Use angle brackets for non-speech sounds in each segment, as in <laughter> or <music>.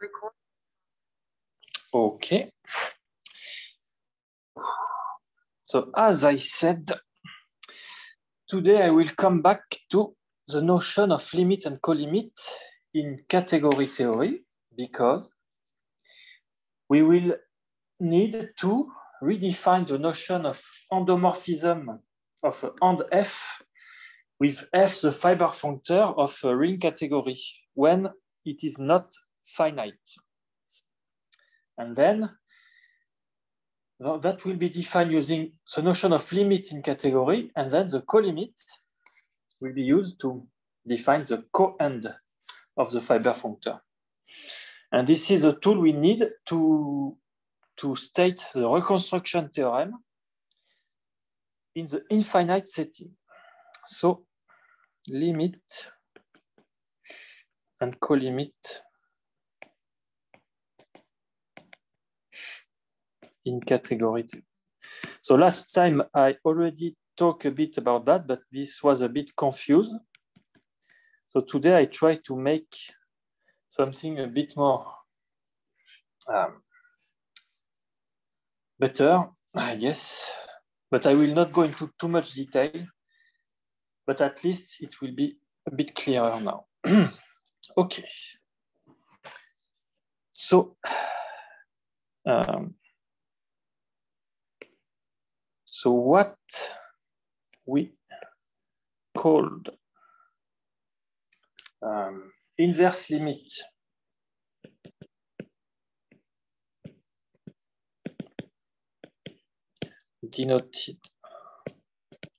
Record. Okay. So as I said, today I will come back to the notion of limit and colimit in category theory because we will need to redefine the notion of endomorphism of and f with f the fiber functor of a ring category when it is not finite. And then that will be defined using the notion of limit in category, and then the colimit will be used to define the co-end of the fiber functor. And this is a tool we need to, to state the reconstruction theorem in the infinite setting. So limit and colimit in category two. So last time I already talked a bit about that, but this was a bit confused. So today I try to make something a bit more um, better, I guess, but I will not go into too much detail, but at least it will be a bit clearer now. <clears throat> okay. So, um, so what we called um, inverse limit denoted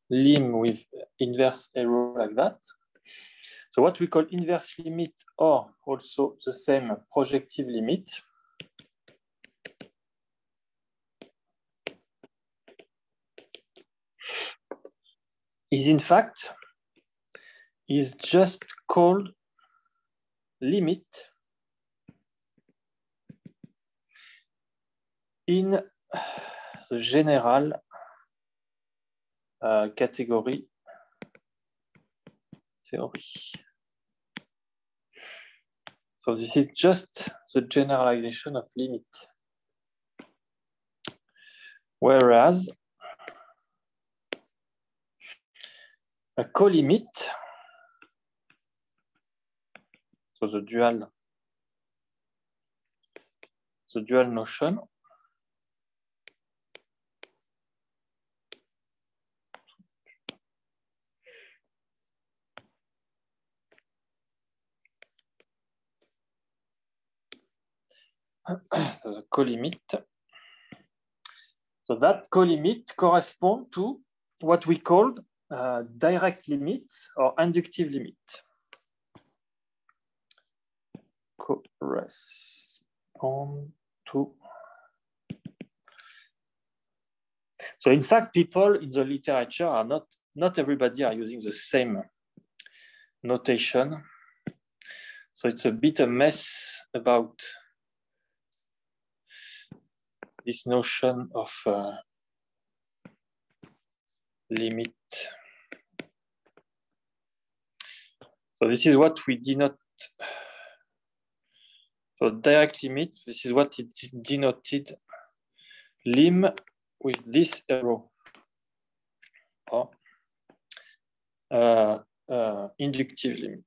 lim with inverse arrow like that. So what we call inverse limit or also the same projective limit is in fact is just called limit in the general uh, category theory. So this is just the generalization of limit. Whereas a colimit, so the dual, the dual notion, so the colimit. So that colimit corresponds to what we called uh, direct limit or inductive limit. Correspond to. So in fact, people in the literature are not, not everybody are using the same notation. So it's a bit a mess about this notion of uh, limit. So this is what we denote. So direct limit, this is what it denoted lim with this arrow. Or uh, uh, inductive limit.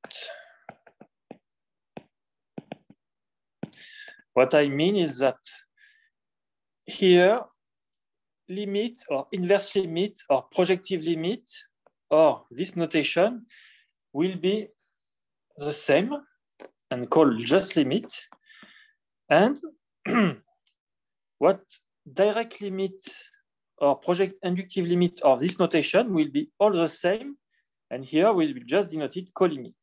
What I mean is that here, limit or inverse limit or projective limit or this notation will be the same and call just limit. And <clears throat> what direct limit or project inductive limit of this notation will be all the same. And here we will be just denoted colimit.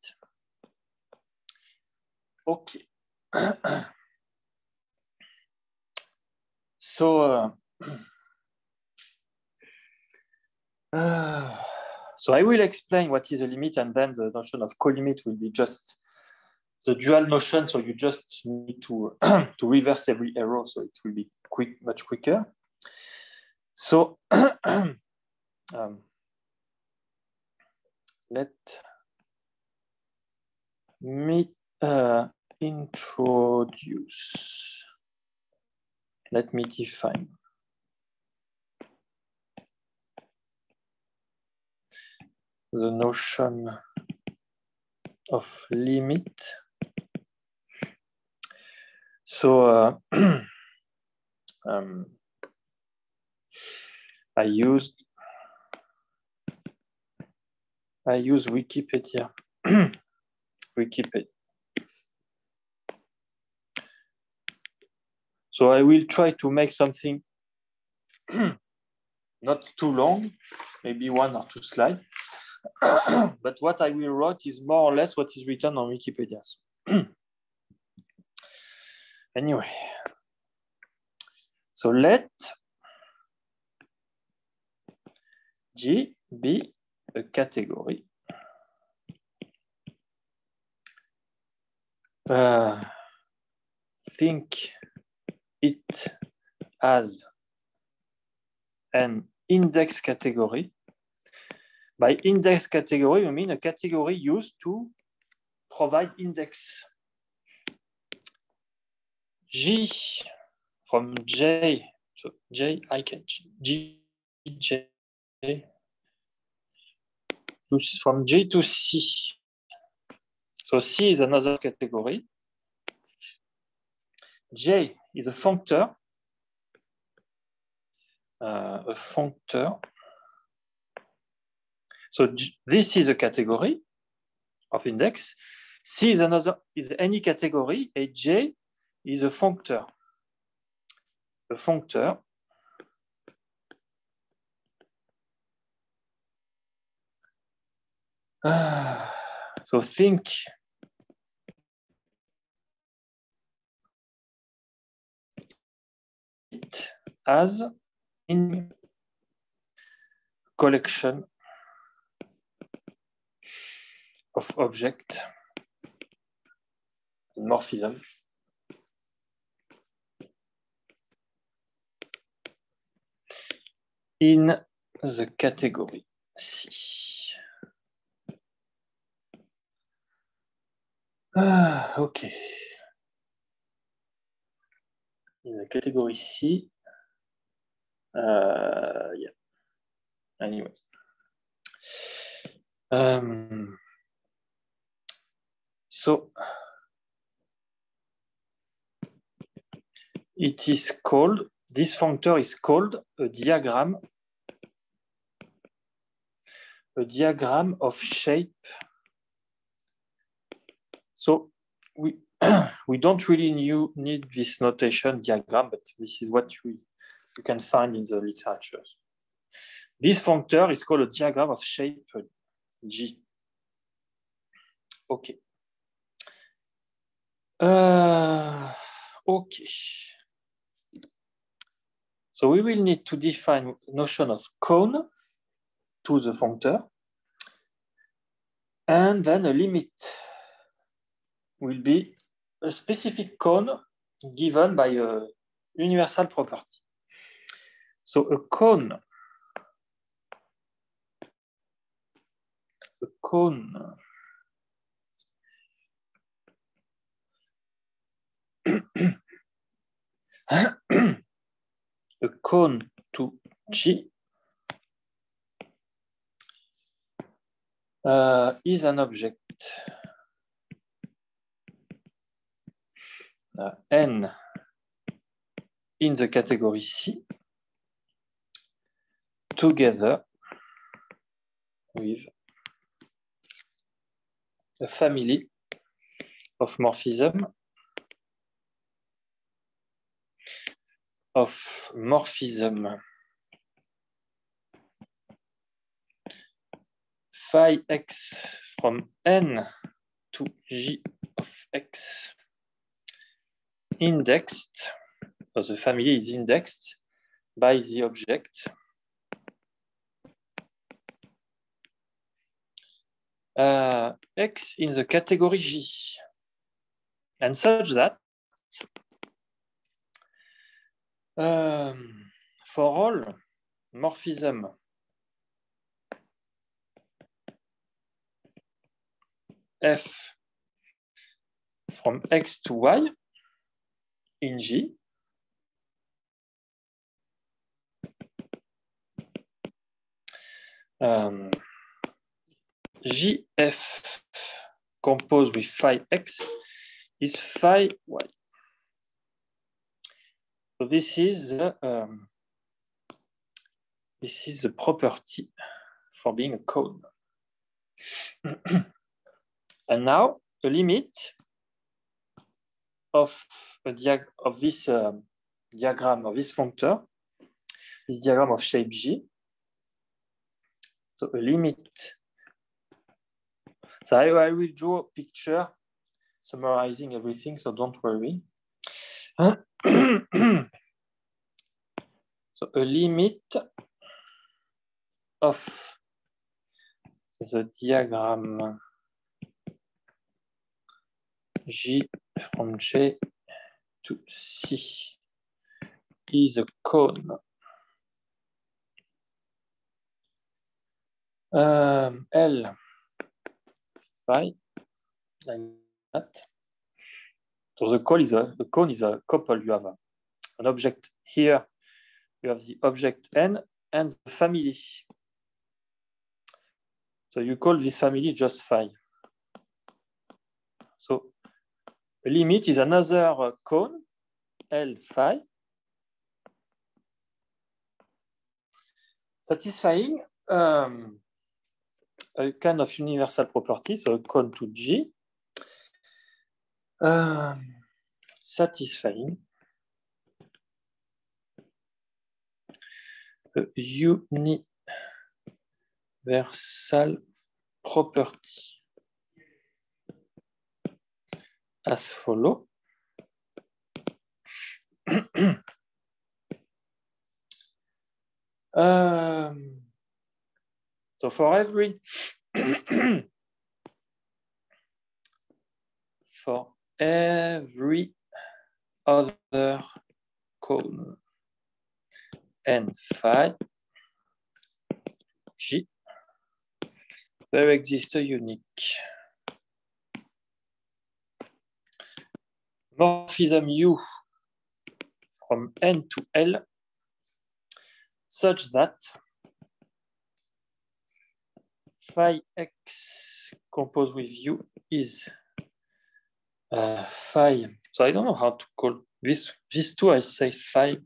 Okay. <clears throat> so uh, <clears throat> uh, so I will explain what is a limit and then the notion of colimit will be just the dual notion. So you just need to, <clears throat> to reverse every arrow. So it will be quick, much quicker. So <clears throat> um, let me uh, introduce. Let me define. The notion of limit. So uh, <clears throat> um, I used I use Wikipedia. <clears throat> Wikipedia. So I will try to make something <clears throat> not too long, maybe one or two slides. <coughs> but what I will write is more or less what is written on Wikipedia. <coughs> anyway, so let G be a category. Uh, think it as an index category. By index category, we mean a category used to provide index. G from J, so J, I can G, J, from J to C. So C is another category. J is a functor, uh, a functor. So this is a category of index. C is another is any category, and J is a functor. A functor <sighs> so think it as in collection of object morphism in the category C. Ah, ok. In the category C, uh, yeah. Anyway. Um, so it is called, this functor is called a diagram, a diagram of shape so we <clears throat> we don't really need this notation diagram, but this is what we you can find in the literature. This functor is called a diagram of shape G. Okay. Uh, okay. So we will need to define the notion of cone to the functor and then a limit will be a specific cone given by a universal property. So a cone, a cone G uh, is an object. Uh, n. In the category C. Together with a family of morphism of morphism. Phi x from n to g of x. Indexed, or the family is indexed by the object. Uh, X in the category G, and such that um, for all morphism f from x to y in G. GF composed with phi x is phi y. So this is the, um, this is the property for being a cone. <clears throat> and now the limit of a of this uh, diagram of this functor, this diagram of shape G. So a limit. So I, I will draw a picture summarizing everything, so don't worry. <coughs> so a limit of the diagram G from J to C is a cone. Um, L phi like that. So the cone is a the cone is a couple. You have a, an object here. You have the object N and the family. So you call this family just phi. So the limit is another cone, L phi, satisfying um, a kind of universal property, so a cone to G, um, satisfying a universal property as follow. um, <coughs> so for every <coughs> for every other cone and phi G, there exists a unique morphism U from N to L such that phi x composed with U is uh, phi. So I don't know how to call this. These two I say phi.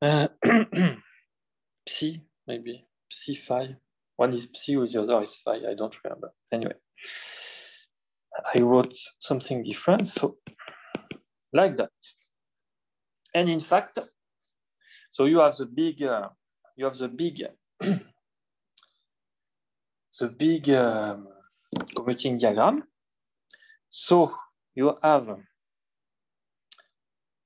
Uh, <clears throat> psi maybe psi phi. One is psi, the other is phi. I don't remember. Anyway. I wrote something different. So like that. And in fact, so you have the big, uh, you have the big, <clears throat> the big um, commuting diagram. So you have,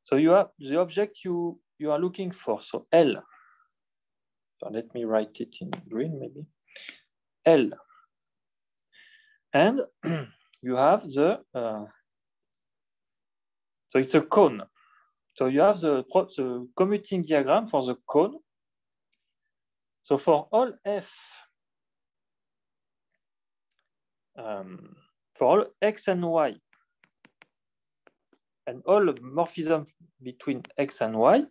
so you have the object you you are looking for. So L. So let me write it in green maybe. L. And <clears throat> you have the, uh, so it's a cone. So you have the, the commuting diagram for the cone. So for all f, um, for all x and y, and all morphism between x and y,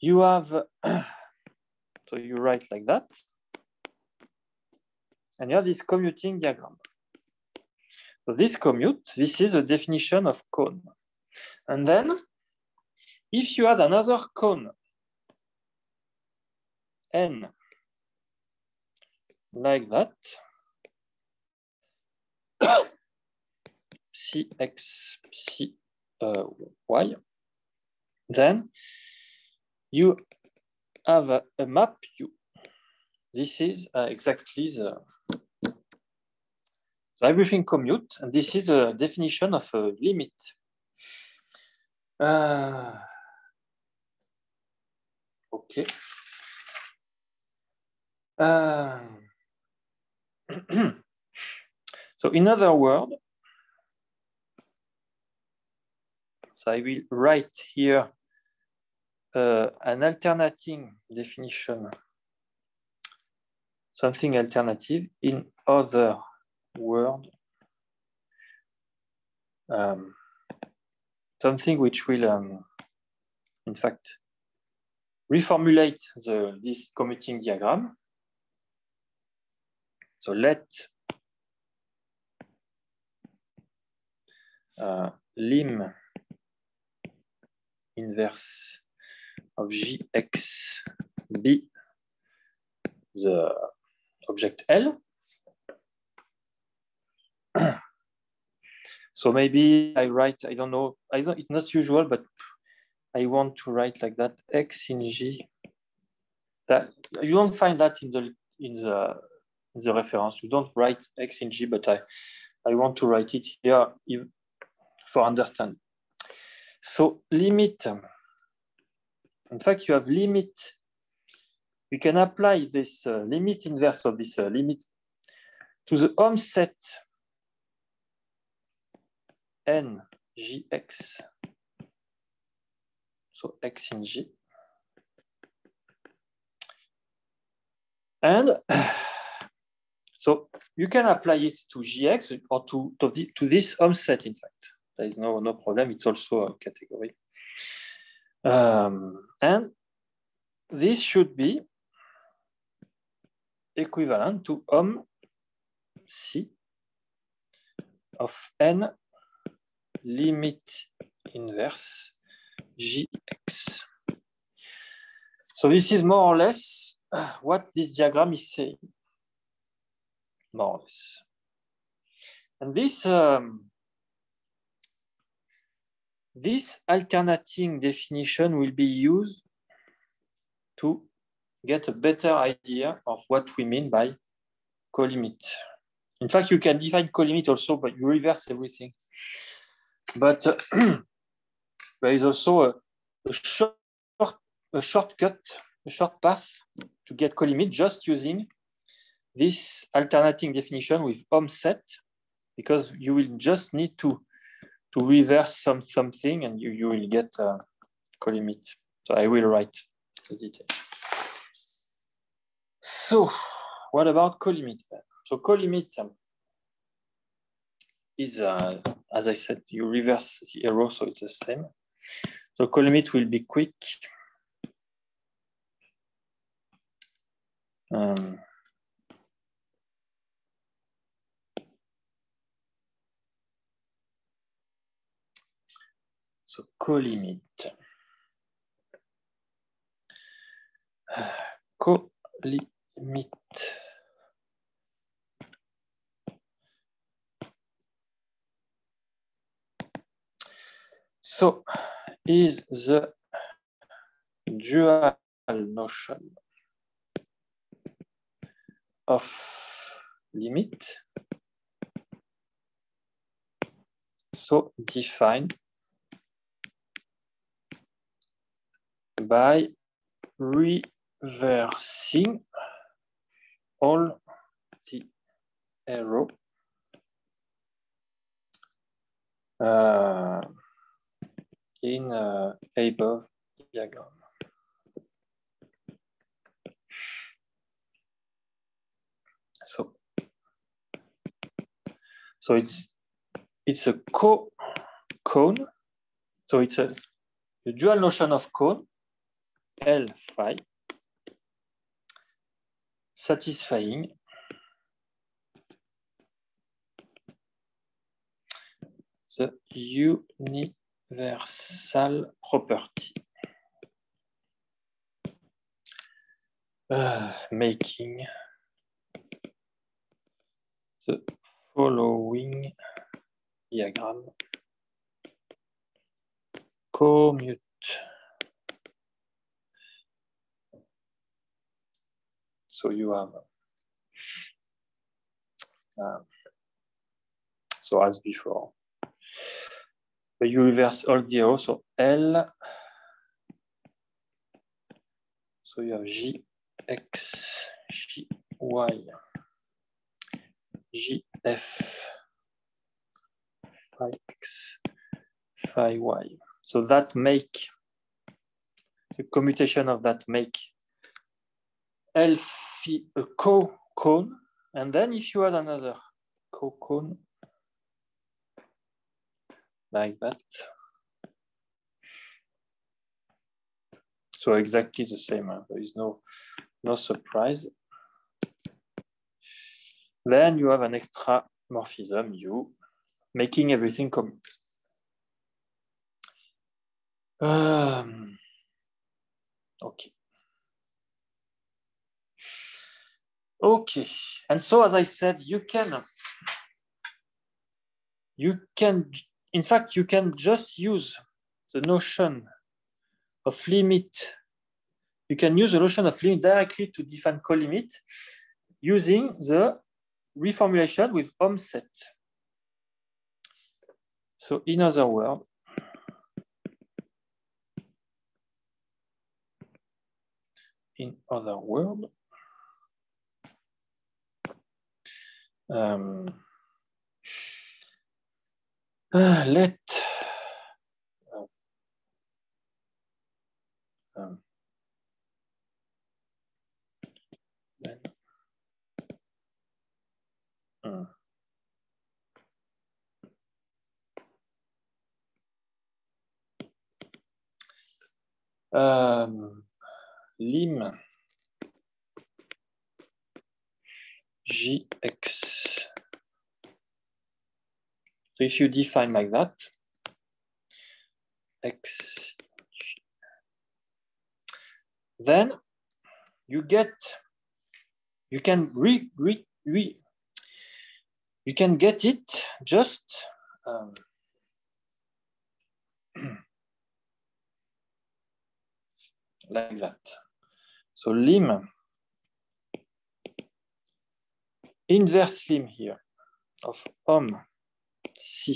you have, <clears throat> so you write like that, and you have this commuting diagram. So this commute, this is a definition of cone. And then if you add another cone, n, like that, cx, c, uh, y, then you have a, map u. This is uh, exactly the everything commute, and this is a definition of a limit. Uh, okay. Uh, <clears throat> so in other words, so I will write here uh, an alternating definition, something alternative in other word um, something which will, um, in fact, reformulate the, this commuting diagram. So let uh, lim inverse of gx be the object L. <clears throat> so maybe I write, I don't know, I don't, it's not usual, but I want to write like that, x in G. That you don't find that in the in the in the reference. You don't write x in G, but I I want to write it here for understand. So limit. In fact, you have limit. You can apply this uh, limit inverse of this uh, limit to the Hom set n so x in G. And <clears throat> so you can apply it to Gx or to, to, the, to this Hom set, in fact. There is no, no problem. It's also a category. Um, and this should be equivalent to Hom C of n limit inverse gx. So this is more or less what this diagram is saying, more or less. And this, um, this alternating definition will be used to get a better idea of what we mean by colimit. In fact, you can define colimit also, but you reverse everything. But uh, <clears throat> there is also a, a, short, a shortcut, a short path to get colimit just using this alternating definition with Hom set, because you will just need to, to reverse some something and you, you will get uh, colimit. So I will write the detail. So what about colimit then? So colimit is, uh, as I said, you reverse the arrow, so it's the same. So colimit will be quick. Um, so colimit. Uh, colimit. So is the dual notion of limit so defined by reversing all the arrow uh, in uh, above diagram. So, so it's it's a co cone. So it's a dual notion of cone L phi satisfying the universal property. Uh, making the following diagram commute. So you have, uh, so as before, you reverse all the arrows, so L. So you have G, X, G, Y, G, F, phi X, phi Y. So that make, the commutation of that make L phi, a co-cone, and then if you add another co-cone, like that. So exactly the same, there is no, no surprise. Then you have an extra morphism, U, making everything commit. Um, okay. Okay, and so as I said, you can, you can, in fact, you can just use the notion of limit. You can use the notion of limit directly to define colimit using the reformulation with set. So in other words, in other words, um, uh, let uh, um, uh, um, gx. So if you define like that, x, then you get, you can re, re, re you can get it just um, <clears throat> like that. So lim, inverse lim here of om si.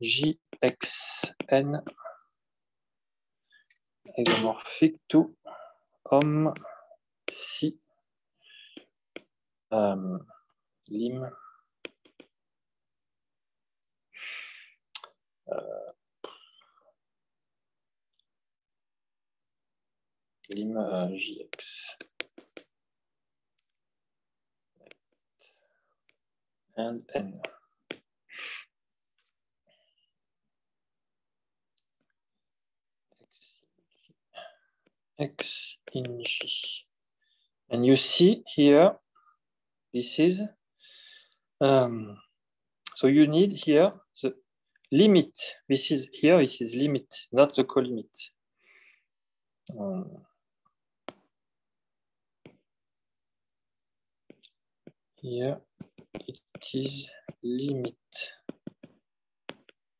Jxn isomorphic to om si. Um, lim uh, lim uh, jx and. X in G. And you see here, this is, um, so you need here the limit. This is here, this is limit, not the colimit. Um, here it is limit,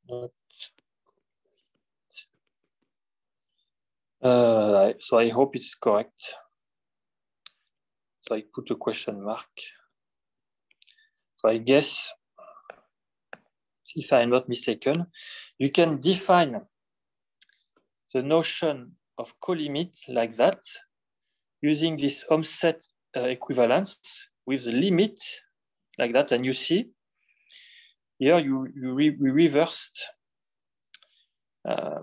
not Uh, so I hope it's correct. So I put a question mark. So I guess, if I'm not mistaken, you can define the notion of colimit like that using this offset uh, equivalence with the limit like that. And you see here you, you re we reversed uh,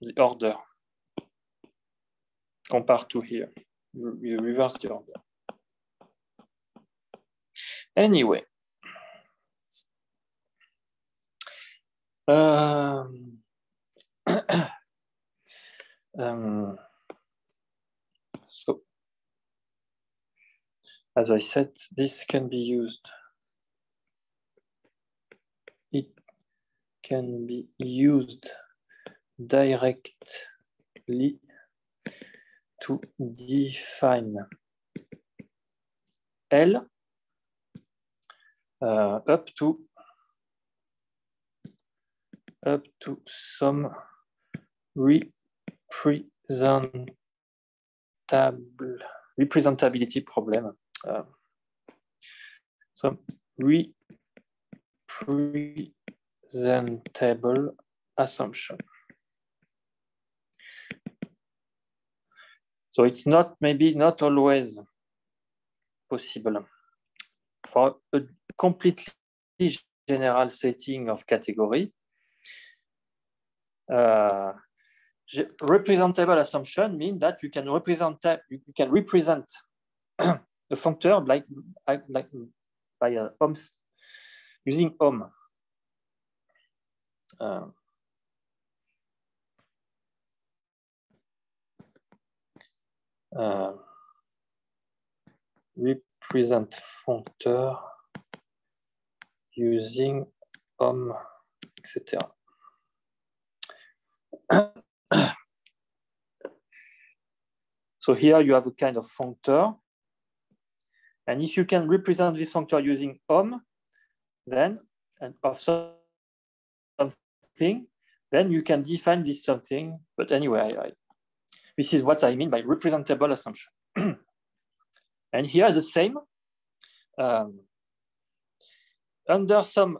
the order compared to here. You reverse the order. Anyway. Um, <coughs> um, as I said, this can be used. It can be used directly to define L uh, up to up to some representable representability problem. Uh, some representable assumption. So it's not maybe not always possible for a completely general setting of category. Uh, representable assumption means that you can represent you can represent a functor like like by a uh, using Hom. uh, uh, represent functor using Hom, etc. <coughs> so here you have a kind of functor. And if you can represent this functor using Hom, then and of something, then you can define this something. But anyway, I, I, this is what I mean by representable assumption. <clears throat> and here the same. Um, under some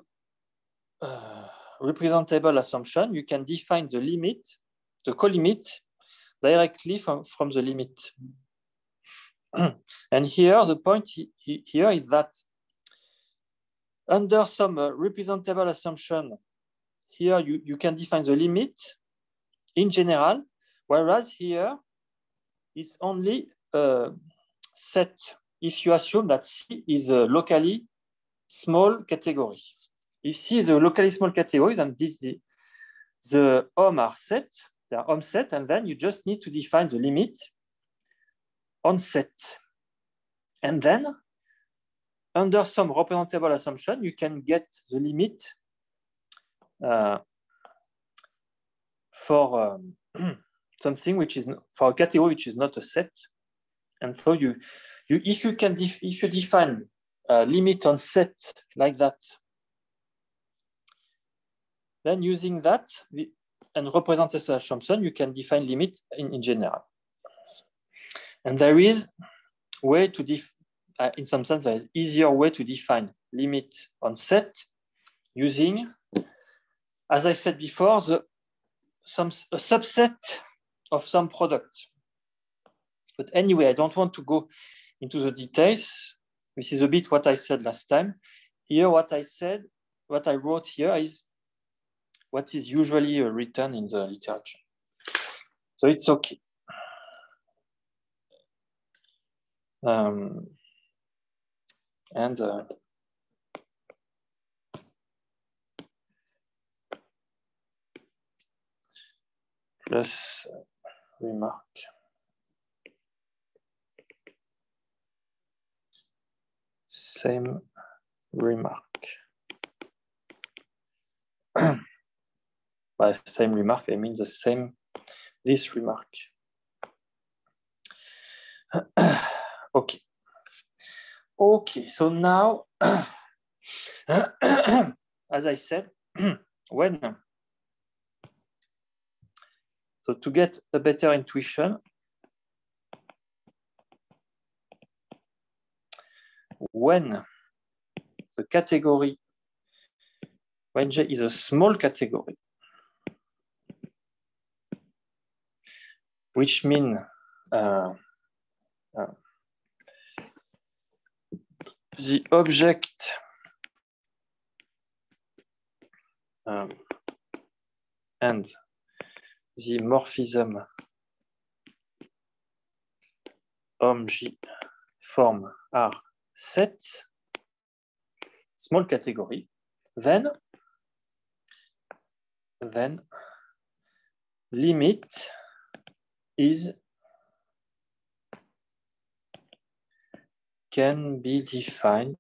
uh, representable assumption, you can define the limit, the co-limit, directly from, from the limit. <clears throat> and here, the point here is that under some uh, representable assumption, here you, you can define the limit in general, whereas here it's only uh, set if you assume that C is a locally small category. If C is a locally small category, then this, the, the Hom are set, they are Hom set, and then you just need to define the limit on set. And then under some representable assumption, you can get the limit uh, for um, <clears throat> something which is for a category which is not a set. And so you, you if you can if you define a limit on set like that, then using that and represent assumption, you can define limit in, in general. And there is way to def uh, in some sense, there is easier way to define limit on set using, as I said before, the, some, a subset of some product. But anyway, I don't want to go into the details. This is a bit what I said last time. Here, what I said, what I wrote here is what is usually written in the literature. So it's okay. Um, and uh, plus remark. Same remark. <clears throat> By same remark, I mean the same, this remark. <clears throat> okay. Okay, so now, <clears throat> as I said, <clears throat> when, so to get a better intuition, when the category, when J is a small category, which mean uh, uh, the object. Um, and the morphism. OM-J form are set small category, then then limit is can be defined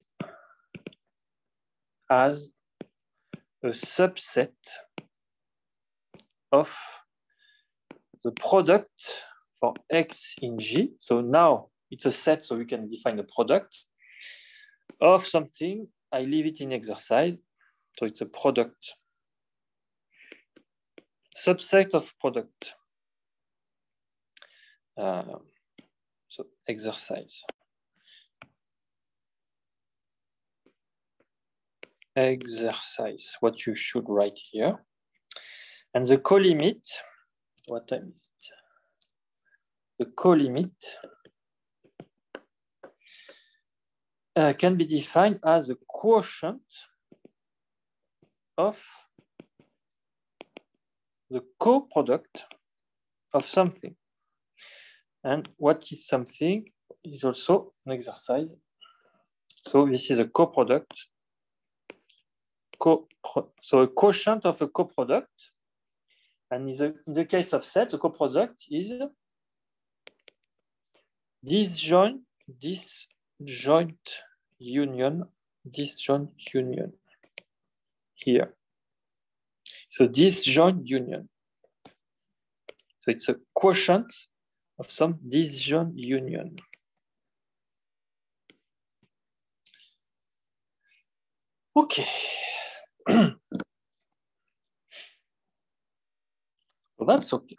as a subset of the product for x in G. So now it's a set, so we can define a product of something. I leave it in exercise. So it's a product, subset of product. Uh, so exercise. Exercise, what you should write here. And the co-limit, what time is it? The co-limit uh, can be defined as a quotient of the co-product of something. And what is something is also an exercise. So this is a co-product co so a quotient of a coproduct. And in the, in the case of set, the coproduct is disjoint, disjoint union, disjoint union here. So disjoint union. So it's a quotient of some disjoint union. Okay. So that's okay.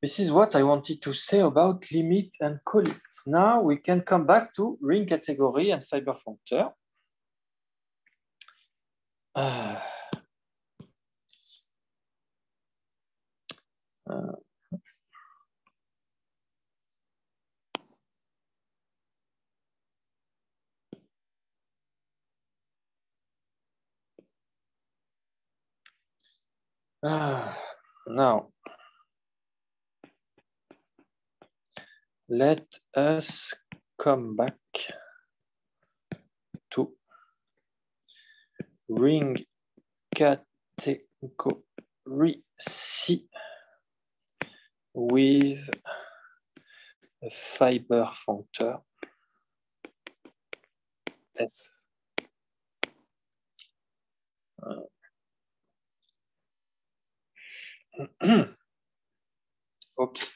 This is what I wanted to say about limit and colimit. Now we can come back to ring category and fiber functor. Uh, <sighs> now, let us come back to ring category C with a fiber functor F. Uh, <clears throat> okay.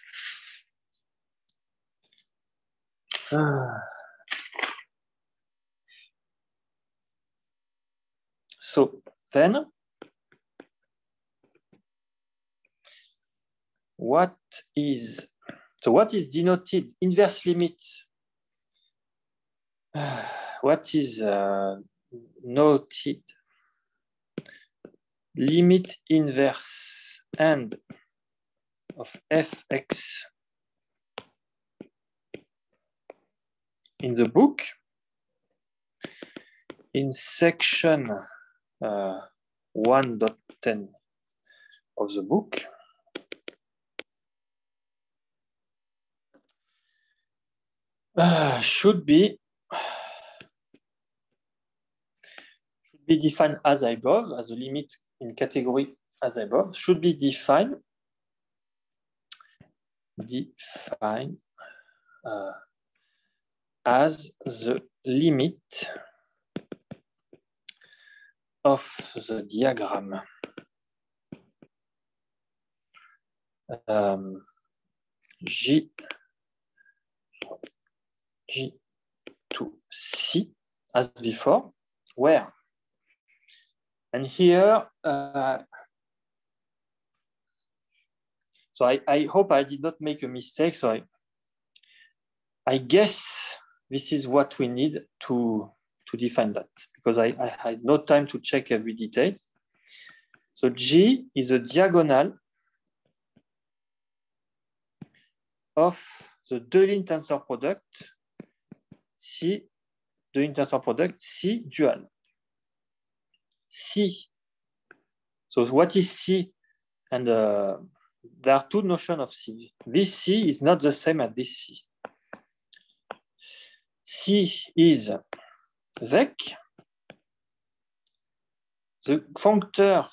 Ah. So then, what is, so what is denoted inverse limit? <sighs> What is uh, noted limit inverse? And of fx in the book in section uh, 1.10 of the book. Uh, should be should be defined as above as a limit in category as above should be defined define uh, as the limit of the diagram. Um, J, J to C as before, where? And here, uh, so I, I hope I did not make a mistake. So I, I guess this is what we need to, to define that because I, I had no time to check every detail. So G is a diagonal of the Deligne tensor product C, Deligne tensor product C dual. C. So what is C? And uh, there are two notions of C. This C is not the same as this C. C is VEC the functor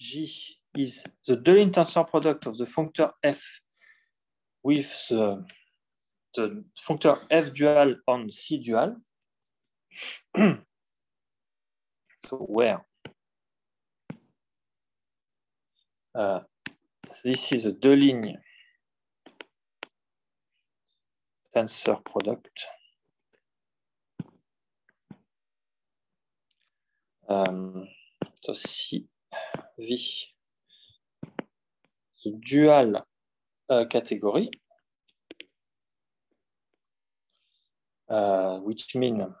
G is the Deligne tensor product of the functor F with the, the functor F dual on C dual. <clears throat> so where uh, this is a Deligne tensor product. Um, so si V. Dual uh, category, uh, which mean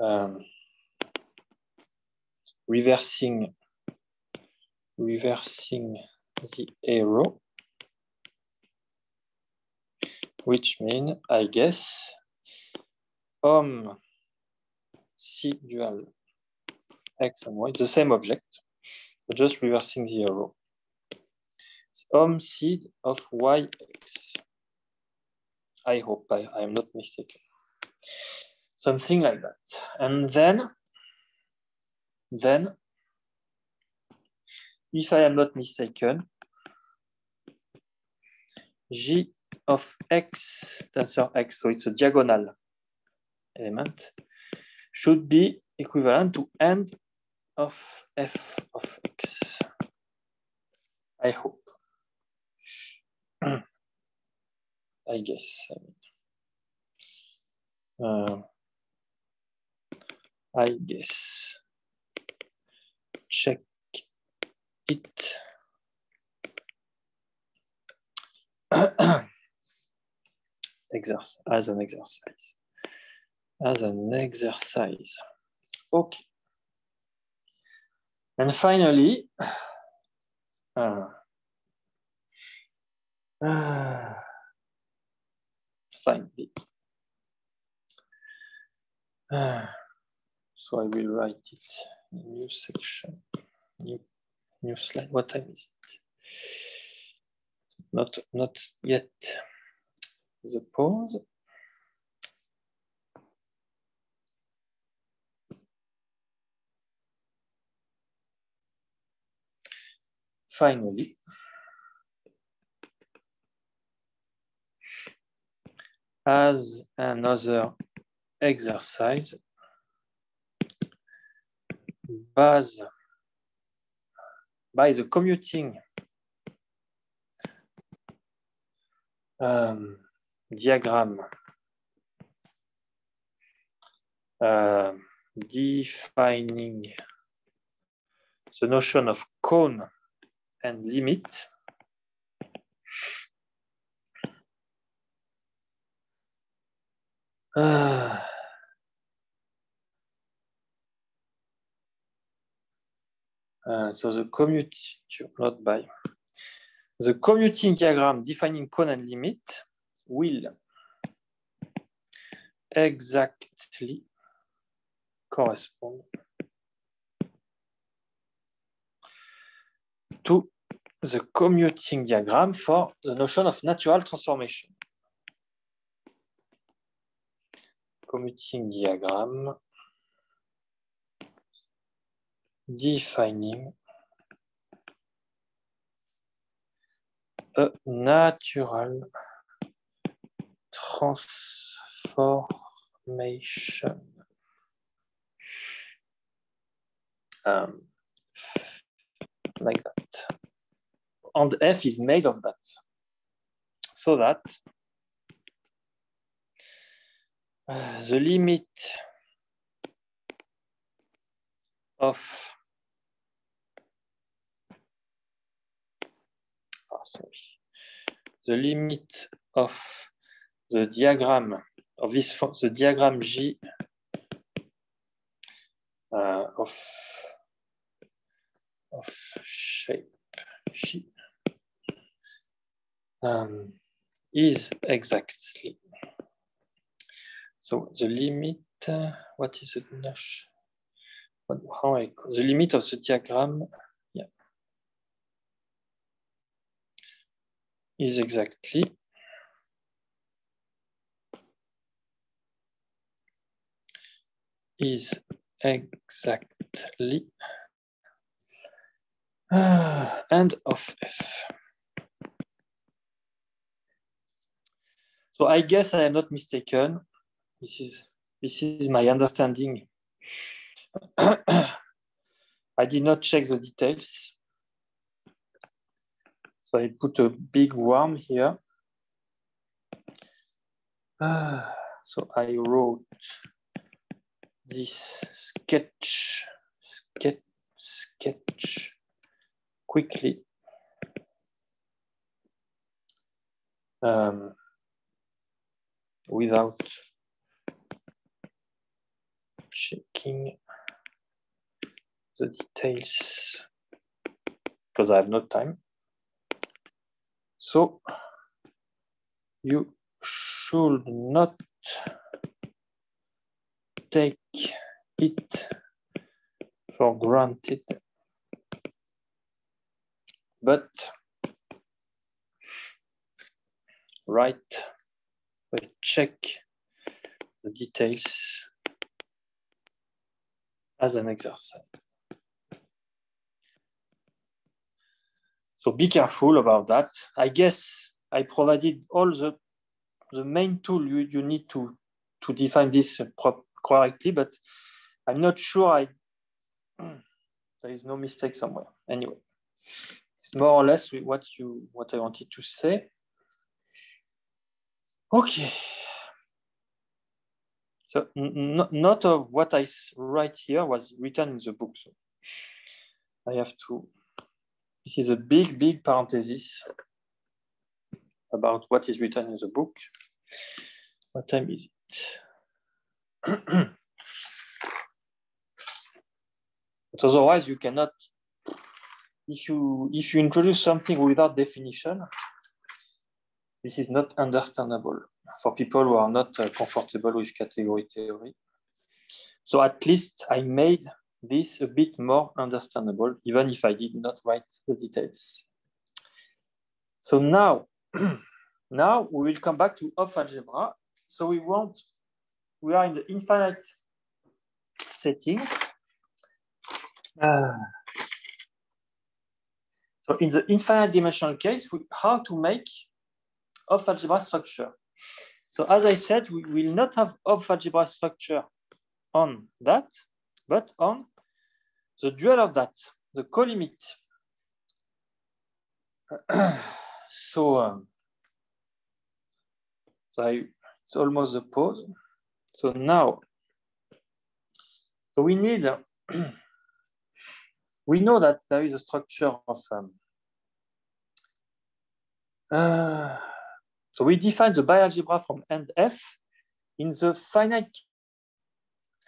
um, reversing reversing the arrow, which mean I guess um C dual X and Y, the same object, but just reversing the arrow. It's Hom C of YX. I hope I, I am not mistaken. something like that. And then, then, if I am not mistaken, g of x tensor x, so it's a diagonal element, should be equivalent to end of f of x. I hope. <clears throat> I guess. Uh, I guess. Check it. <clears throat> Exercise as an exercise. As an exercise. Okay. And finally, <sighs> uh, uh, <sighs> finally, uh, <sighs> so I will write it in a new section, new, new slide. What time is it? Not, not yet the pause. Finally, as another exercise, base by the commuting um, diagram uh, defining the notion of cone and limit. Uh, uh, so the commute, not by, the commuting diagram defining cone and limit will exactly correspond to the commuting diagram for the notion of natural transformation. Commuting diagram defining a natural transformation. Um, like that. And F is made of that. So that uh, the limit of oh, sorry, the limit of the diagram of this the diagram G uh, of of shape G um, is exactly so the limit uh, what is what, how I the limit of the diagram yeah is exactly is exactly uh, end of f. So I guess I am not mistaken. This is this is my understanding. <coughs> I did not check the details. So I put a big worm here. Uh, so I wrote this sketch, sketch, sketch quickly. Um, without checking the details because I have no time. So you should not take it for granted, but write, but check the details as an exercise. So be careful about that. I guess I provided all the, the main tool you, you need to, to define this uh, correctly, but I'm not sure I, <clears throat> there is no mistake somewhere. Anyway, it's more or less what you what I wanted to say. Okay. So not of what I write here was written in the book. So I have to, this is a big, big parenthesis about what is written in the book. What time is it? <clears throat> but otherwise you cannot, if you, if you introduce something without definition, this is not understandable for people who are not uh, comfortable with category theory. So at least I made this a bit more understandable, even if I did not write the details. So now, <clears throat> now we will come back to Hopf algebra. So we want, we are in the infinite setting. Uh, so in the infinite dimensional case, we, how to make Hopf algebra structure. So as I said, we will not have Hopf algebra structure on that, but on the dual of that, the colimit. <clears throat> so, um, so I, it's almost a pause. So now, so we need, <clears throat> we know that there is a structure of um, uh, so we define the bialgebra from end F. In the finite,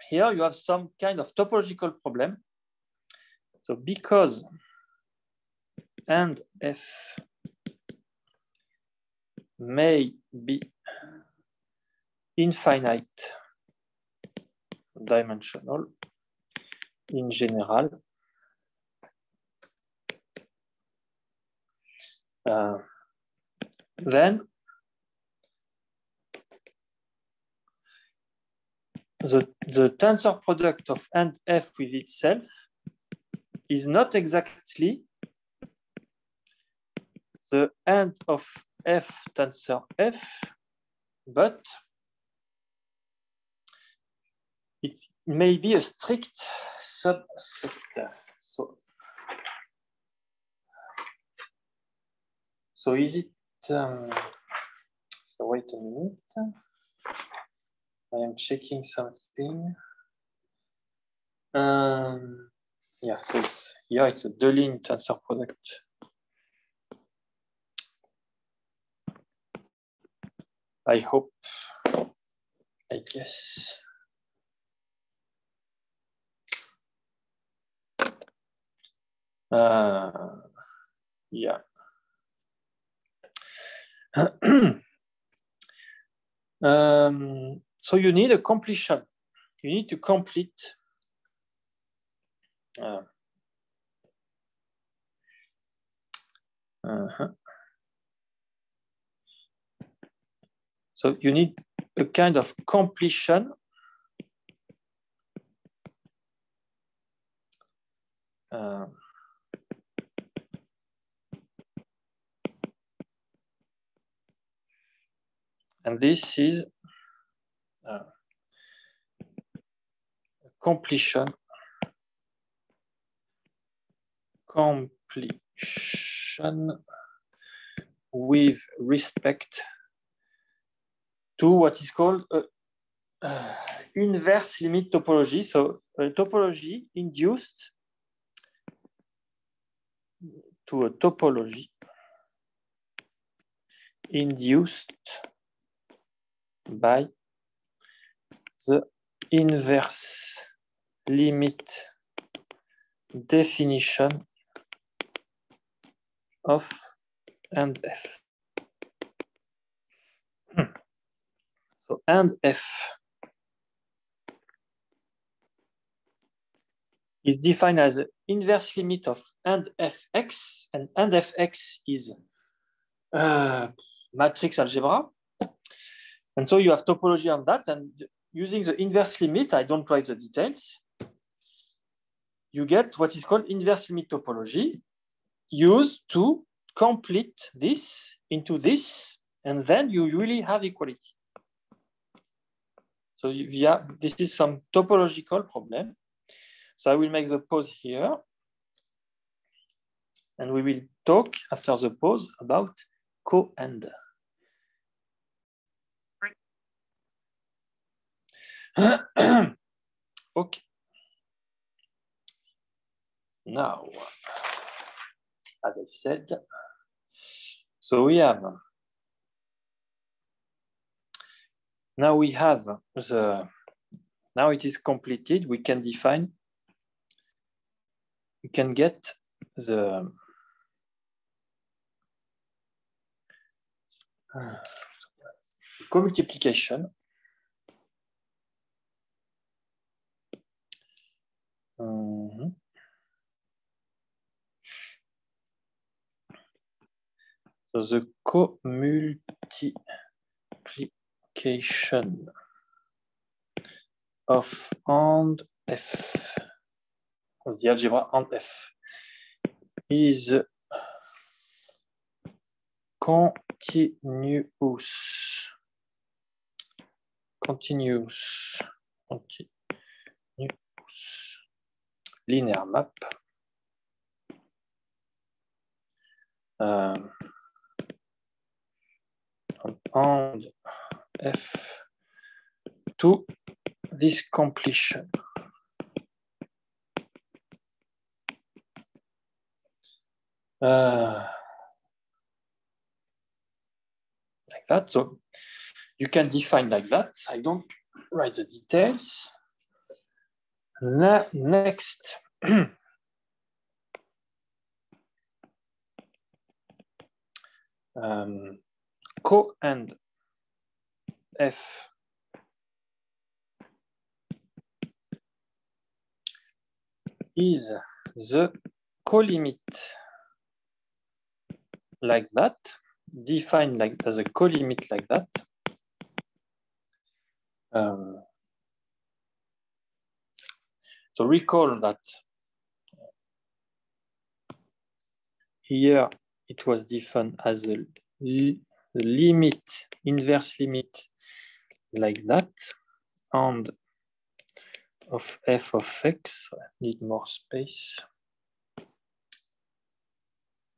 here you have some kind of topological problem. So because end F may be infinite dimensional in general, uh, then the, the tensor product of end f with itself is not exactly the end of f tensor f, but it may be a strict subsector. So, so is it, um, so wait a minute. I am checking something. Um, yeah, so it's yeah, it's a Deligne tensor product. I hope, I guess. Uh, yeah. <clears throat> um, so you need a completion. You need to complete uh, uh -huh. So you need a kind of completion uh, and this is uh, completion completion with respect to what is called a, uh, inverse limit topology. So a topology induced to a topology induced by the inverse limit definition of end f. Hmm. So end f is defined as the inverse limit of end fx, and end fx is uh, matrix algebra. And so you have topology on that, and using the inverse limit, I don't write the details. you get what is called inverse limit topology used to complete this into this, and then you really have equality. So yeah, this is some topological problem. So I will make the pause here. And we will talk after the pause about co-end. <coughs> okay. Now, as I said, so we have now we have the now it is completed. We can define. We can get the uh, co-multiplication Mm -hmm. The co-multiplication of and f. The algebra and f. Is continuous. Continuous. Continuous. Linear map end f to this completion. Uh, like that. So you can define like that. I don't write the details. next. <clears throat> um, co-end f is the co-limit like that, defined like as a co-limit like that. Um, so recall that here it was defined as a limit, inverse limit like that, and of f of x, I need more space.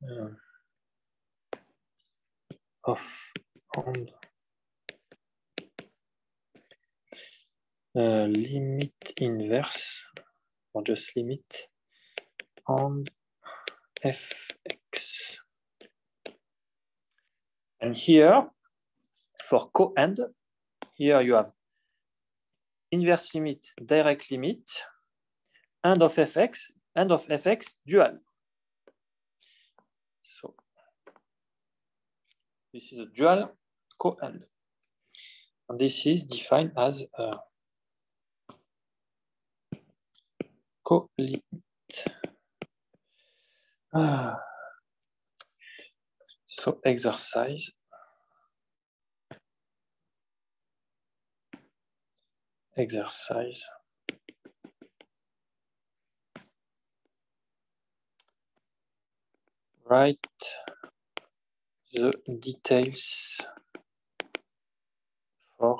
Uh, of and uh, limit inverse, or just limit, and fx. And here, for co-end, here you have inverse limit, direct limit, end of fx, end of fx dual. So this is a dual co-end. And this is defined as a co-limit. Ah. So exercise. Exercise. Write the details for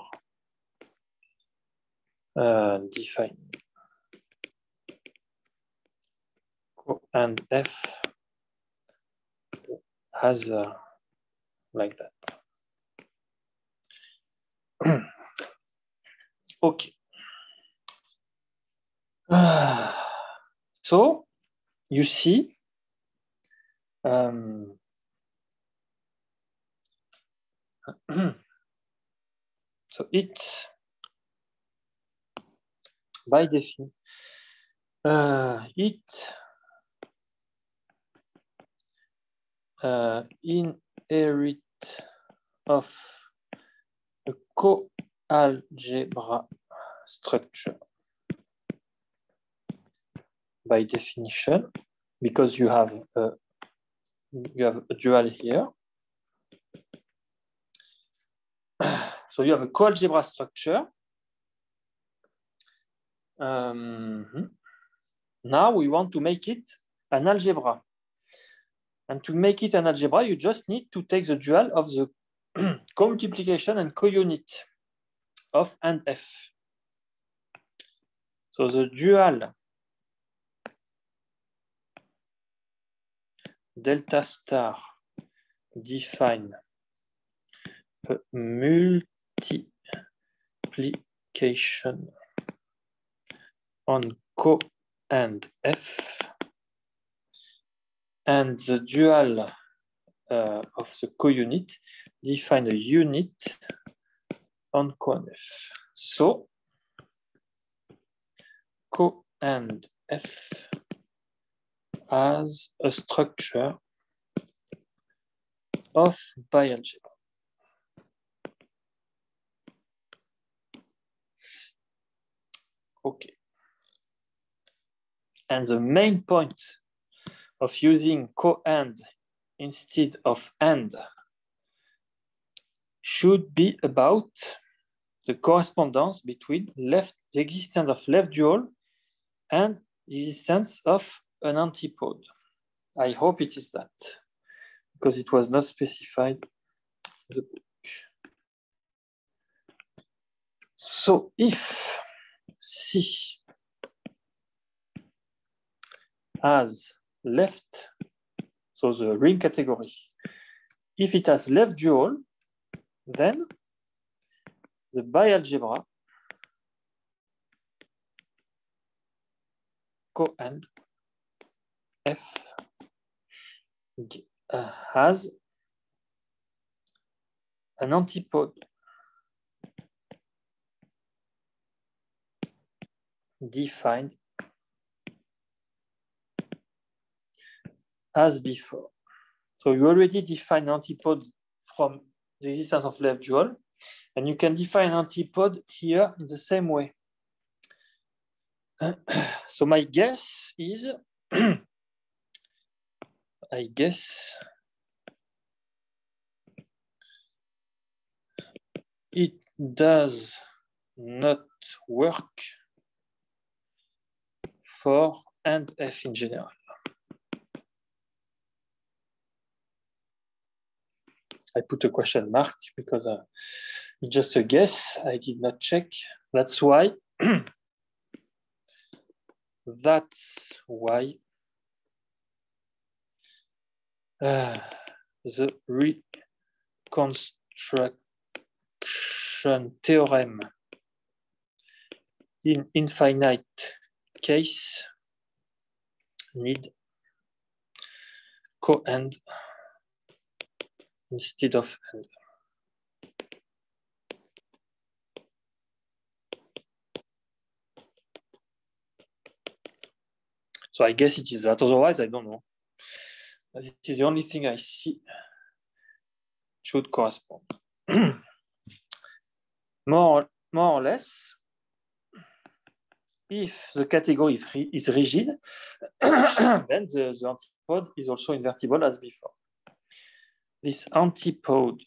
uh, define and F as uh, like that. <clears throat> okay. <sighs> so you see, um, <clears throat> so it's by definition, uh, it uh, inherit of a co-algebra structure by definition because you have a, you have a dual here. <clears throat> So you have a co-algebra structure. Um, now we want to make it an algebra. And to make it an algebra, you just need to take the dual of the <clears throat> co-multiplication and co-unit of end f. So the dual delta star define a multiplication on co and f and the dual uh, of the co-unit define a unit on co-end. So co and f as a structure of bialgebra. Okay. And the main point of using co-end instead of and should be about the correspondence between left the existence of left dual and the existence of an antipode. I hope it is that, because it was not specified. So if C has left, so the ring category, if it has left dual, then the bialgebra co-end F uh, has an antipode defined as before. So you already define antipode from the existence of left dual, and you can define antipode here in the same way. <clears throat> so my guess is <clears throat> I guess it does not work for end F in general. I put a question mark because uh, just a guess, I did not check. That's why, <clears throat> that's why uh, the reconstruction theorem in infinite case need co-end instead of end. So I guess it is that. Otherwise, I don't know. This is the only thing I see should correspond. <clears throat> more, more or less, if the category is rigid, <clears throat> then the, the antipode is also invertible as before. This antipode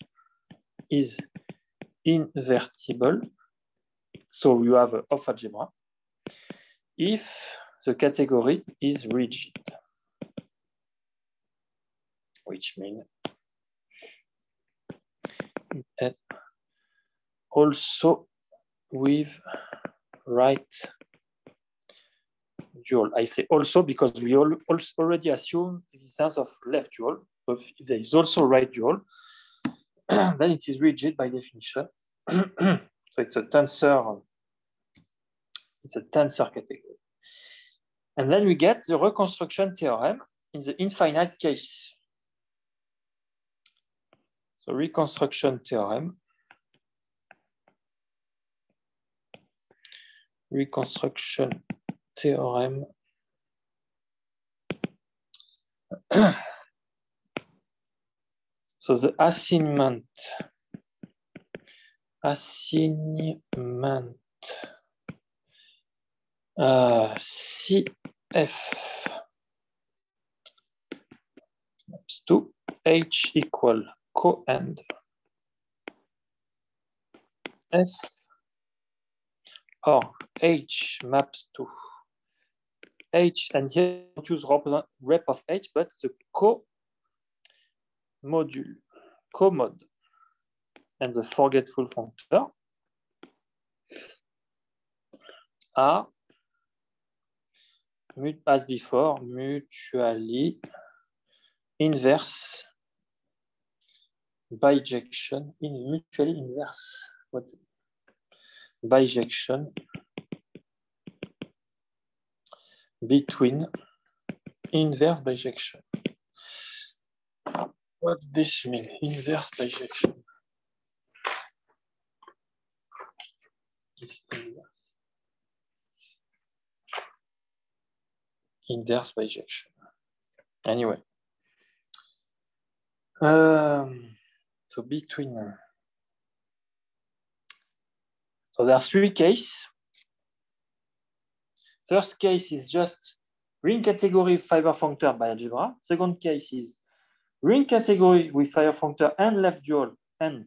is invertible, so you have a Hopf algebra, if the category is rigid which means that also with right dual. I say also because we all, also already assume the existence of left dual. If there is also radial, <clears throat> then it is rigid by definition. <clears throat> so it's a tensor, it's a tensor category. And then we get the reconstruction theorem in the infinite case. So reconstruction theorem. Reconstruction theorem. <clears throat> so the assignment, assignment uh, CF to H equal co-end S or H maps to h, and here use represent rep of h, but the co-module, co-mod, and the forgetful functor are as before, mutually inverse bijection in mutually inverse what? Bijection between inverse bijection. What does this mean? Inverse bijection. Inverse bijection. Anyway. Um, so between. So there are three cases. First case is just ring category fiber functor bialgebra. Second case is ring category with fiber functor and left dual and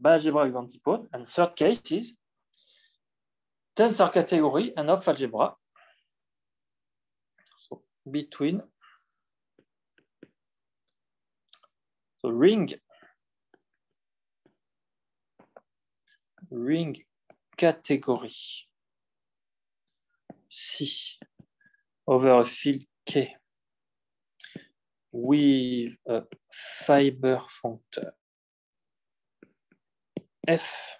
by algebra with antipode. And third case is tensor category and Hopf algebra. So between. So ring. Ring category C over a field K with a fiber functor F.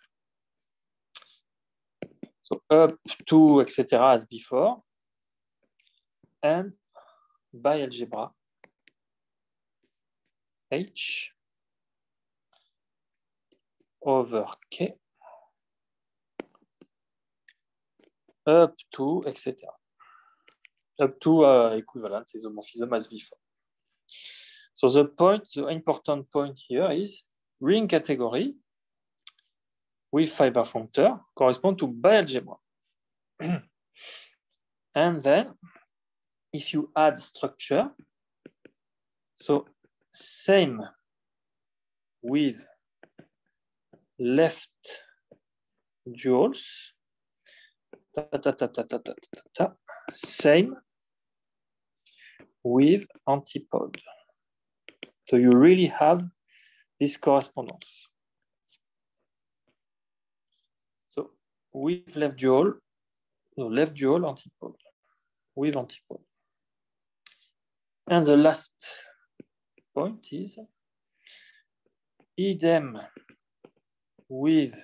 So up to, etc. as before. And by algebra, H over K up to, etc. Up to uh, equivalent isomorphism as before. So the point, the important point here is ring category with fiber functor correspond to bialgebra. <clears throat> and then if you add structure, so same with left duals ta, ta, ta, same with antipode. So you really have this correspondence. So with left dual, no, left dual antipode, with antipode. And the last point is idem with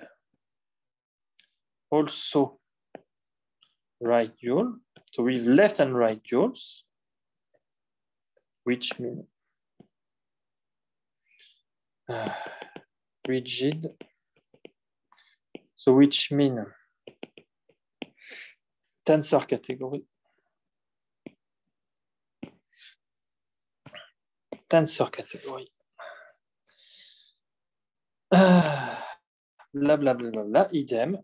also right dual. So we have left and right duals, which mean uh, rigid. So which mean tensor category. Tensor category. Uh, blah, blah, blah, blah, blah, idem.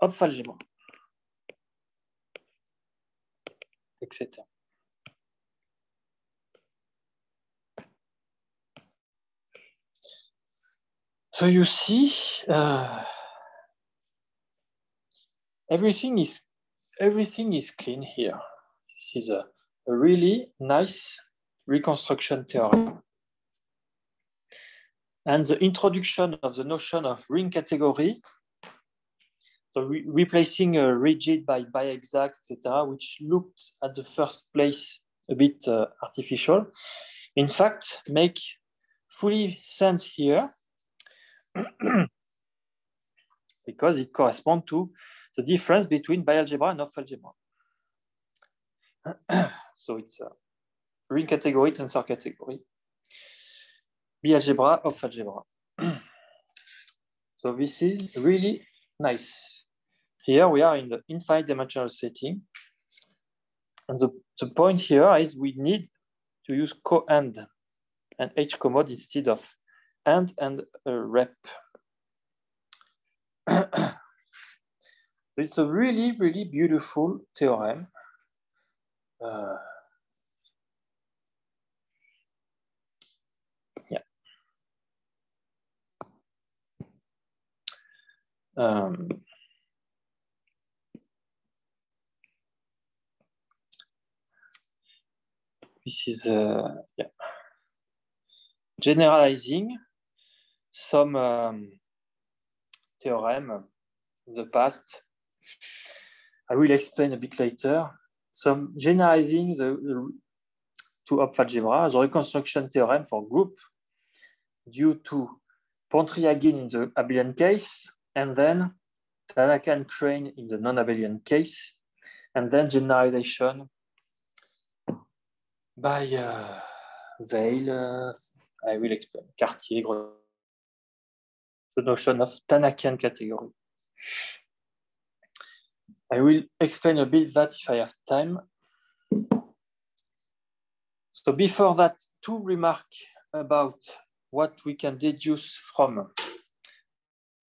Hopf algebra, etc. So you see, uh, everything is everything is clean here. This is a, a really nice reconstruction theorem. And the introduction of the notion of ring category so re replacing a rigid by biexact, etc., which looked at the first place a bit uh, artificial, in fact, make fully sense here <clears throat> because it corresponds to the difference between bialgebra and Hopf algebra. <clears throat> so it's a ring category, tensor category, bialgebra, Hopf algebra. <clears throat> so this is really nice. Here we are in the infinite dimensional setting. And the, the point here is we need to use co-end and H commode instead of and and a rep. so it's a really, really beautiful theorem. Uh, yeah. Um, this is uh, yeah. generalizing some um, theorem in the past. I will explain a bit later. Some generalizing the, the to algebra, the reconstruction theorem for group due to Pontryagin in the abelian case, and then Tannaka and Krein in the non-abelian case, and then generalization by uh, Weil, uh, I will explain, Cartier, the notion of Tannakian category. I will explain a bit that if I have time. So before that, two remarks about what we can deduce from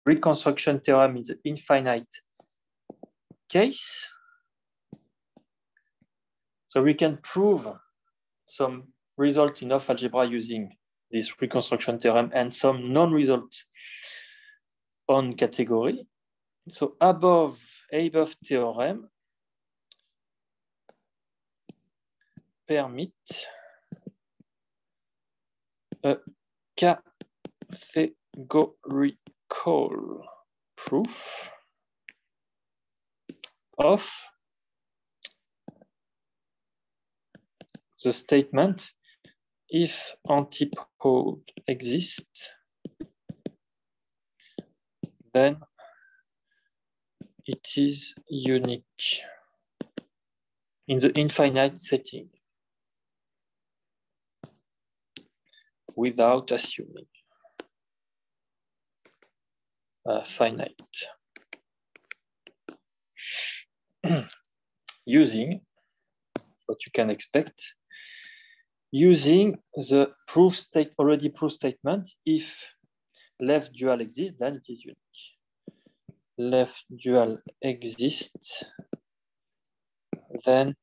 reconstruction theorem in the infinite case. So we can prove some result in Hopf algebra using this reconstruction theorem and some non-result on category. So above above theorem permit. A categorical proof of the statement if antipode exists, then it is unique in the infinite setting without assuming uh, finite. <clears throat> Using what you can expect using the proof state already proof statement if left dual exists then it is unique. Left dual exists then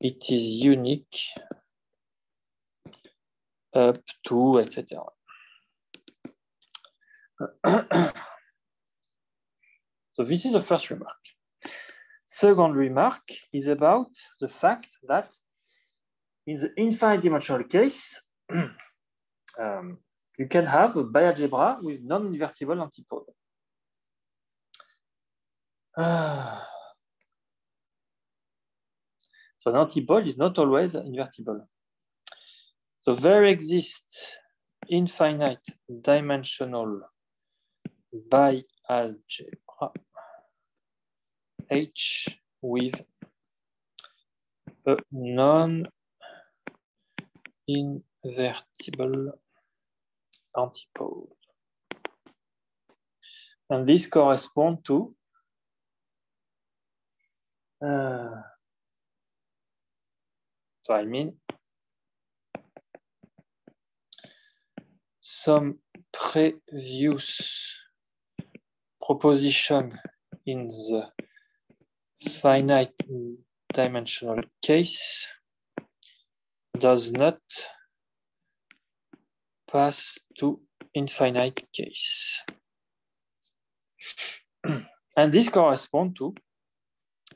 it is unique up to etc <clears throat> so this is the first remark. Second remark is about the fact that in the infinite dimensional case, <clears throat> um, you can have a bialgebra with non-invertible antipode. Uh, so an antipode is not always invertible. So there exists infinite dimensional bialgebra H with a non invertible antipode. And this corresponds to uh, so I mean some previous proposition in the finite dimensional case does not pass to infinite case. <clears throat> and this corresponds to,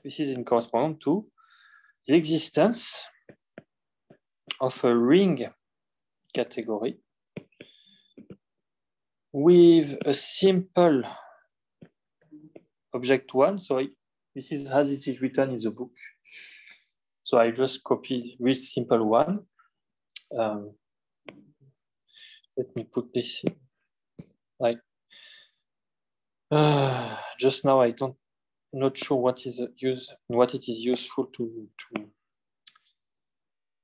this is in correspondence to the existence of a ring category with a simple object one. So this is as it is written in the book. So I just copy this simple one. Um, let me put this like uh, <sighs> just now I don't not sure what is use what it is useful to to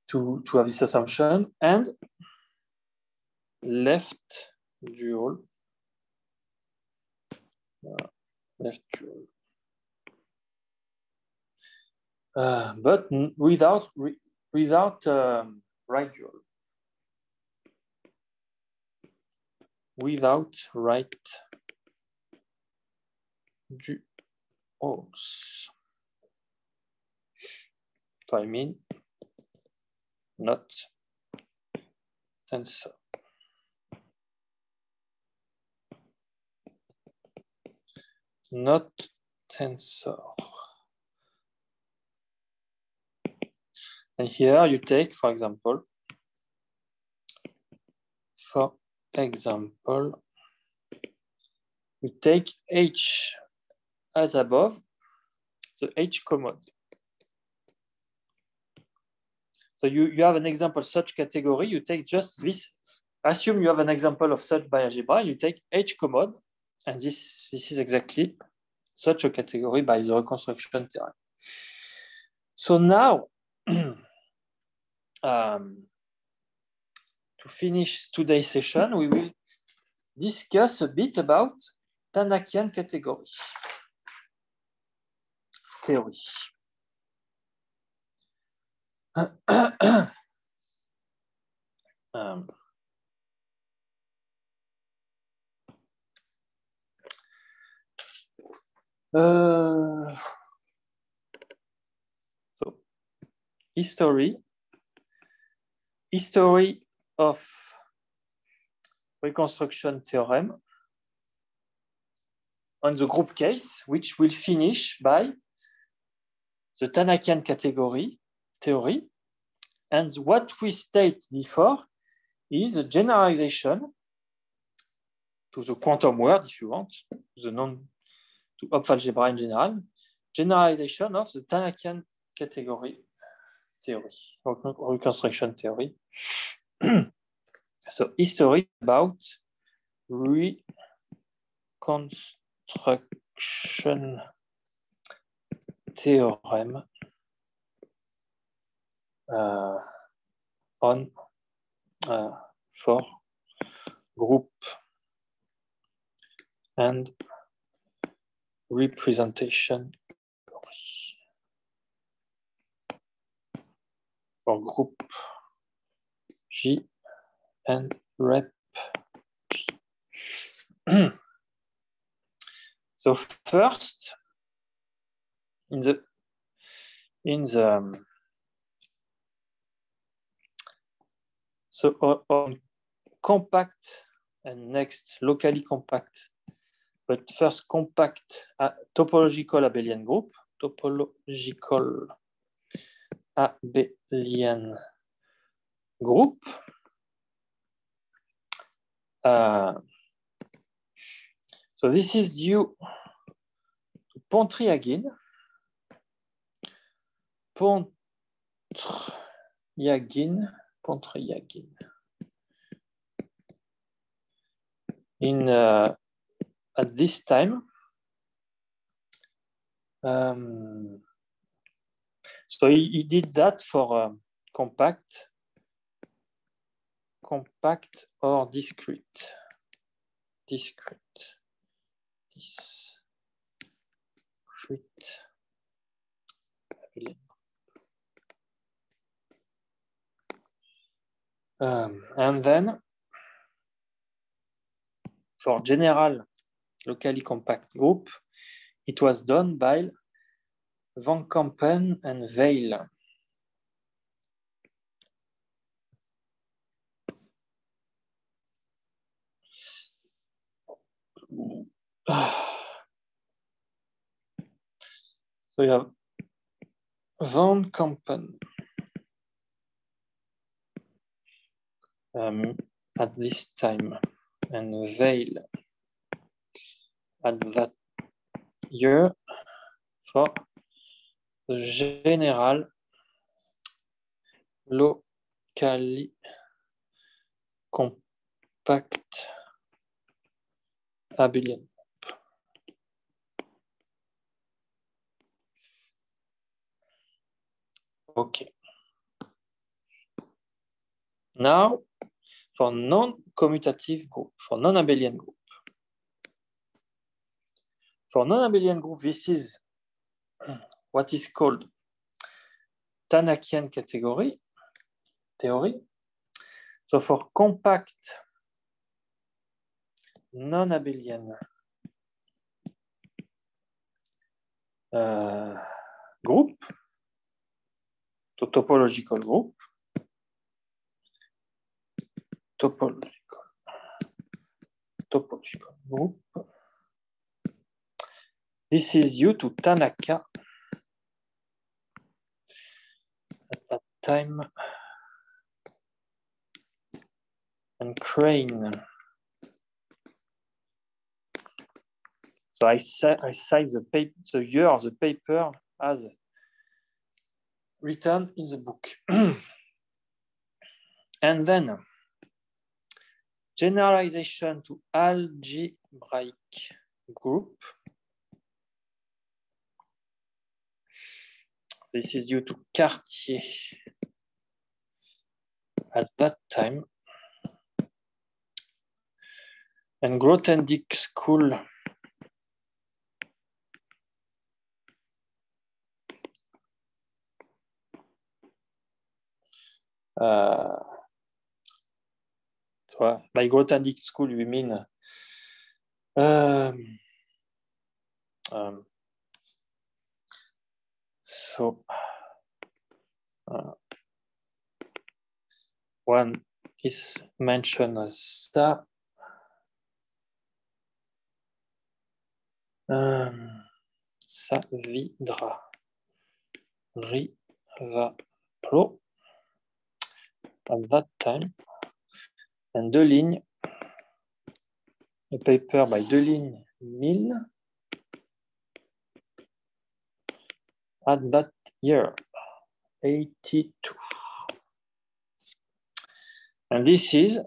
to to have this assumption and left dual uh, left dual uh, but without without um, right dual. Without right duals. So I mean not tensor. Not tensor. And here you take, for example, for example, you take H as above, the H comod. So you, you have an example such category, you take just this, assume you have an example of such bialgebra, you take H comod, and this, this is exactly such a category by the reconstruction theorem. So now, <clears throat> um, to finish today's session, we will discuss a bit about Tannakian category theory. <coughs> um, uh, so, history, history of reconstruction theorem on the group case, which will finish by the Tannakian category theory. And what we state before is a generalization to the quantum world, if you want, the non to Hopf algebra in general, generalization of the Tannakian category theory, reconstruction theory. <clears throat> so history about reconstruction theorem uh, on uh, for group and representation for group G and rep. <clears throat> So first, in the in the so on compact and next locally compact but first compact uh, topological abelian group topological abelian group. Uh, so this is due to Pontryagin Pontryagin, Pontryagin. In uh, at this time, um, so he, he, did that for uh, compact, compact or discrete, discrete, discrete. Um, and then for general locally compact group, it was done by Van Kampen and Weil. <sighs> So you have Van Kampen. um, at this time and Weil at that year for the general locally compact abelian. Okay. Now for non-commutative group, for non-abelian group. For non-abelian group, this is what is called Tannakian category theory. So for compact non-abelian uh, group, to topological group, topological, topological group. This is due to Tannaka. At that time and Krein. So I, I cite the, the year of the paper as written in the book. <clears throat> and then generalization to algebraic group. This is due to Cartier at that time. And Grothendieck School uh, so by Grothendieck School, we mean um, um, so uh, one is mentioned as that. Um, Saavedra Rivano at that time and Deligne, a paper by Deligne Mill at that year, 82. And this is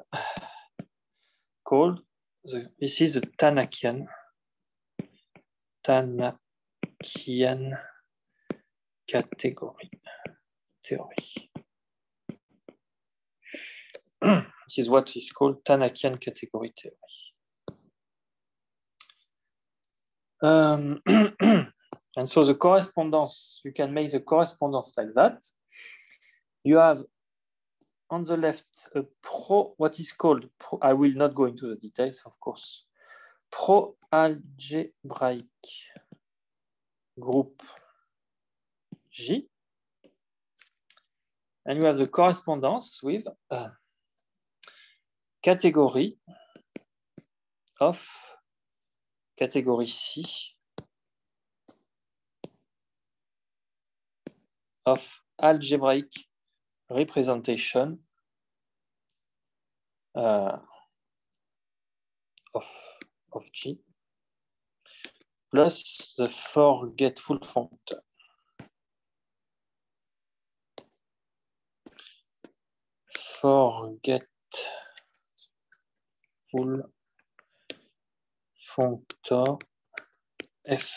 called, the, this is the Tanakian, Tanakian category theory. This is what is called Tannakian category theory. Um, <clears throat> and so the correspondence, you can make the correspondence like that. You have on the left a pro, what is called, pro, I will not go into the details, of course, pro-algebraic group J. And you have the correspondence with uh, category of category C of algebraic representation uh, of, of G plus the forgetful functor. Forget full functor F.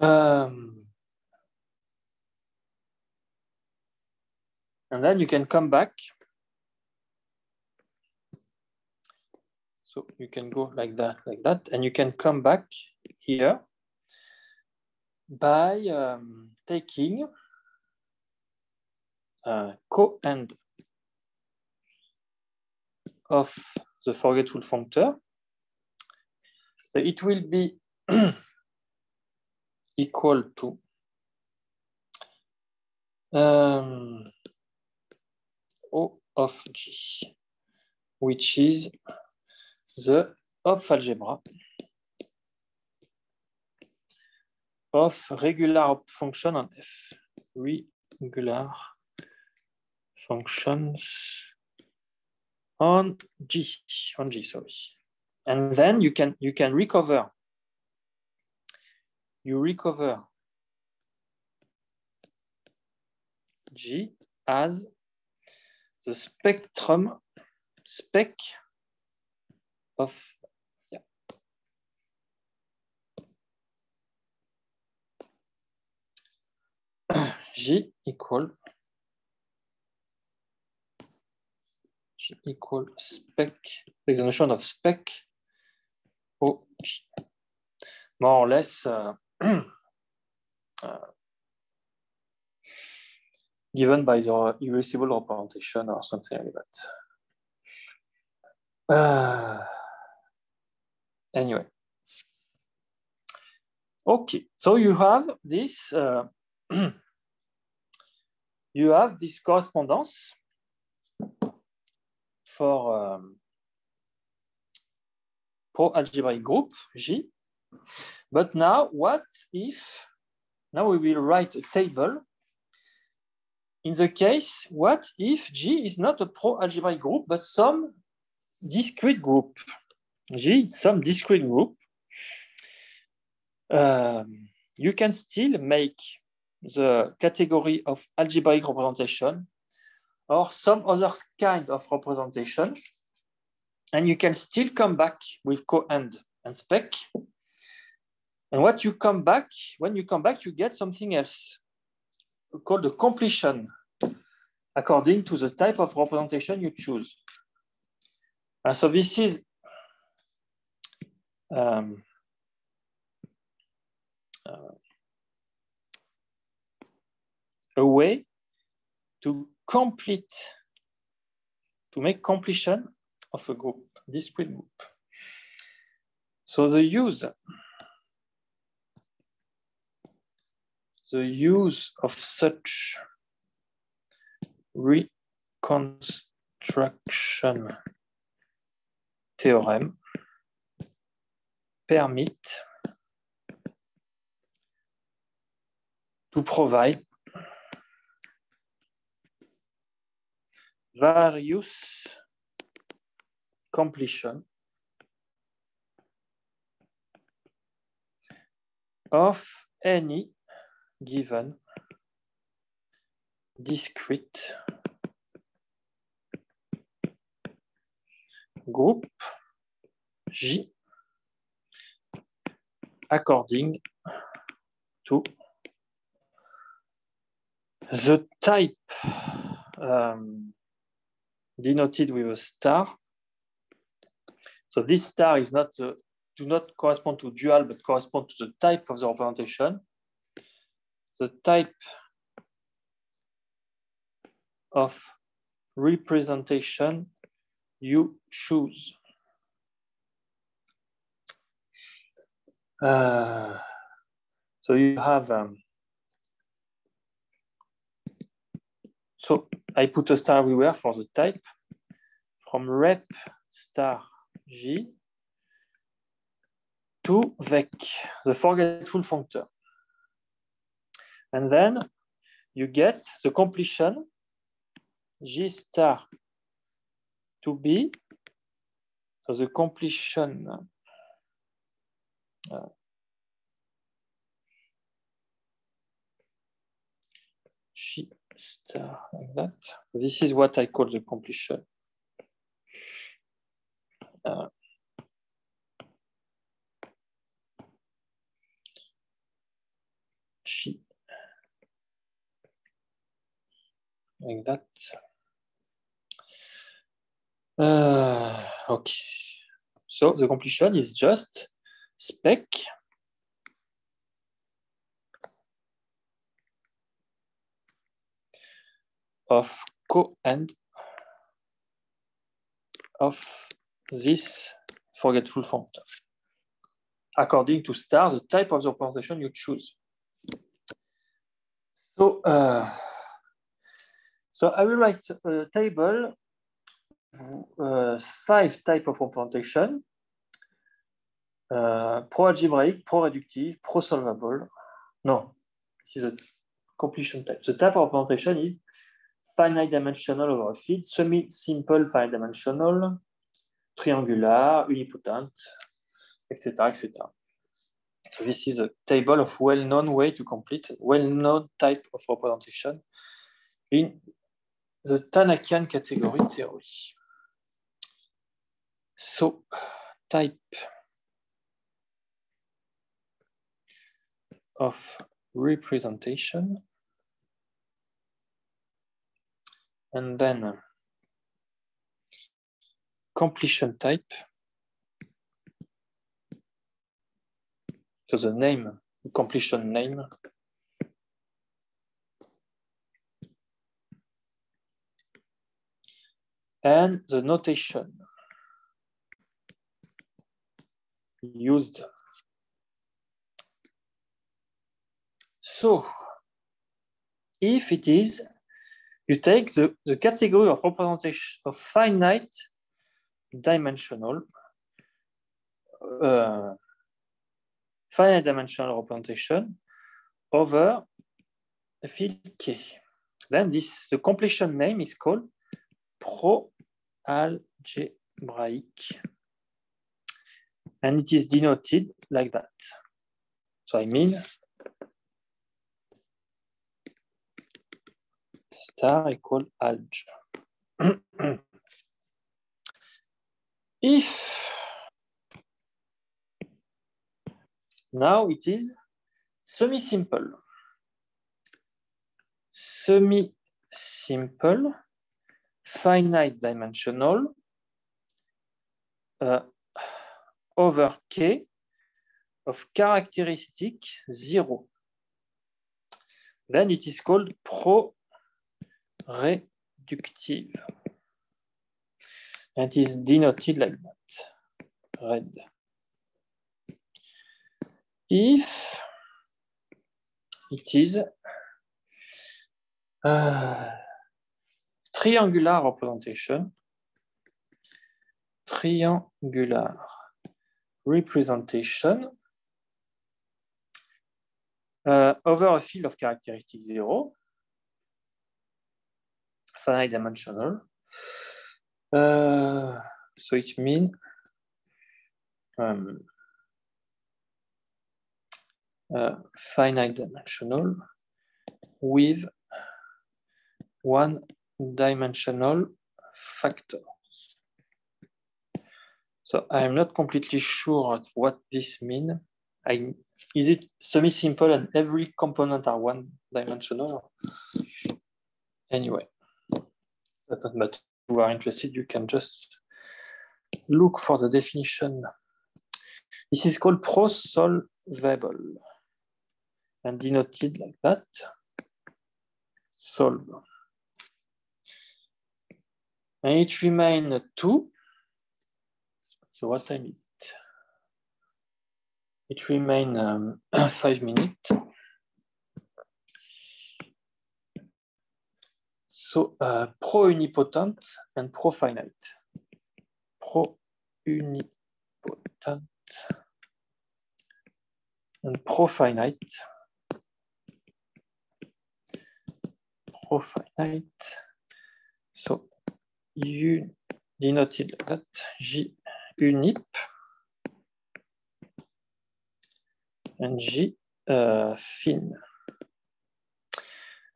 Um, and then you can come back. So you can go like that, like that, and you can come back here by um, taking uh, co-end of the forgetful functor. So it will be <clears throat> equal to um, O of G, which is the Hopf algebra of regular function on F. Regular functions on G, on G, sorry. And then you can you can recover. You recover G as the spectrum spec of yeah. <clears throat> G equal equal spec, there's a notion of spec OG. More or less uh, uh, given by the irreducible representation or something like that. Uh, anyway. Okay, so you have this, uh, <clears throat> you have this correspondence for um, pro-algebraic group, G. But now, what if, now we will write a table in the case, what if G is not a pro-algebraic group, but some discrete group? G is some discrete group. Um, you can still make the category of algebraic representation or some other kind of representation. And you can still come back with coend and spec. And what you come back, when you come back, you get something else called the completion according to the type of representation you choose. And so this is um, uh, a way to complete, to make completion of a group, discrete group. So the use, the use of such reconstruction theorem permit to provide various completion of any given discrete group J according to the type um, denoted with a star. So this star is not uh, do not correspond to dual, but correspond to the type of the representation. The type of representation you choose. Uh, so you have, um, so I put a star everywhere for the type from rep star G to vec, the forgetful functor. And then you get the completion G star to be, so the completion uh, G star like that. This is what I call the completion. Uh, like that. Uh, okay. So the completion is just spec of coend of this forgetful functor. According to star, the type of the representation you choose. So, uh, so I will write a table, uh, five type of representation, uh, pro-algebraic, pro-reductive, pro-solvable. No, this is a completion type. The type of representation is finite dimensional over a field, semi-simple finite dimensional, triangular, unipotent, etc., etc. So this is a table of well-known way to complete well-known type of representation in the Tanakian category theory. So type of representation and then uh, completion type. So the name, completion name. And the notation used. So if it is you take the, the category of representation of finite dimensional uh, finite dimensional representation over a field K. then this the completion name is called pro-algebraic. And it is denoted like that. So I mean star equal <clears throat> alg. if now it is semi-simple. Semi-simple, finite dimensional, uh, over k of characteristic zero. Then it is called pro-reductive. And it is denoted like that, red. If. It is uh, triangular representation, triangular representation uh, over a field of characteristic zero, finite dimensional. Uh, so it means um, uh, finite dimensional with one dimensional factor. So I'm not completely sure what this means. Is it semi-simple and every component are one dimensional? Anyway, doesn't matter. If you are interested, you can just look for the definition. This is called pro-solvable and denoted like that. Solve. And it remains two. So what time is it? It remains um, <clears throat> five minutes. So uh, pro-unipotent and pro-finite. Pro-unipotent and pro-finite. Pro-finite. So you denoted that, J unip and J uh, fin.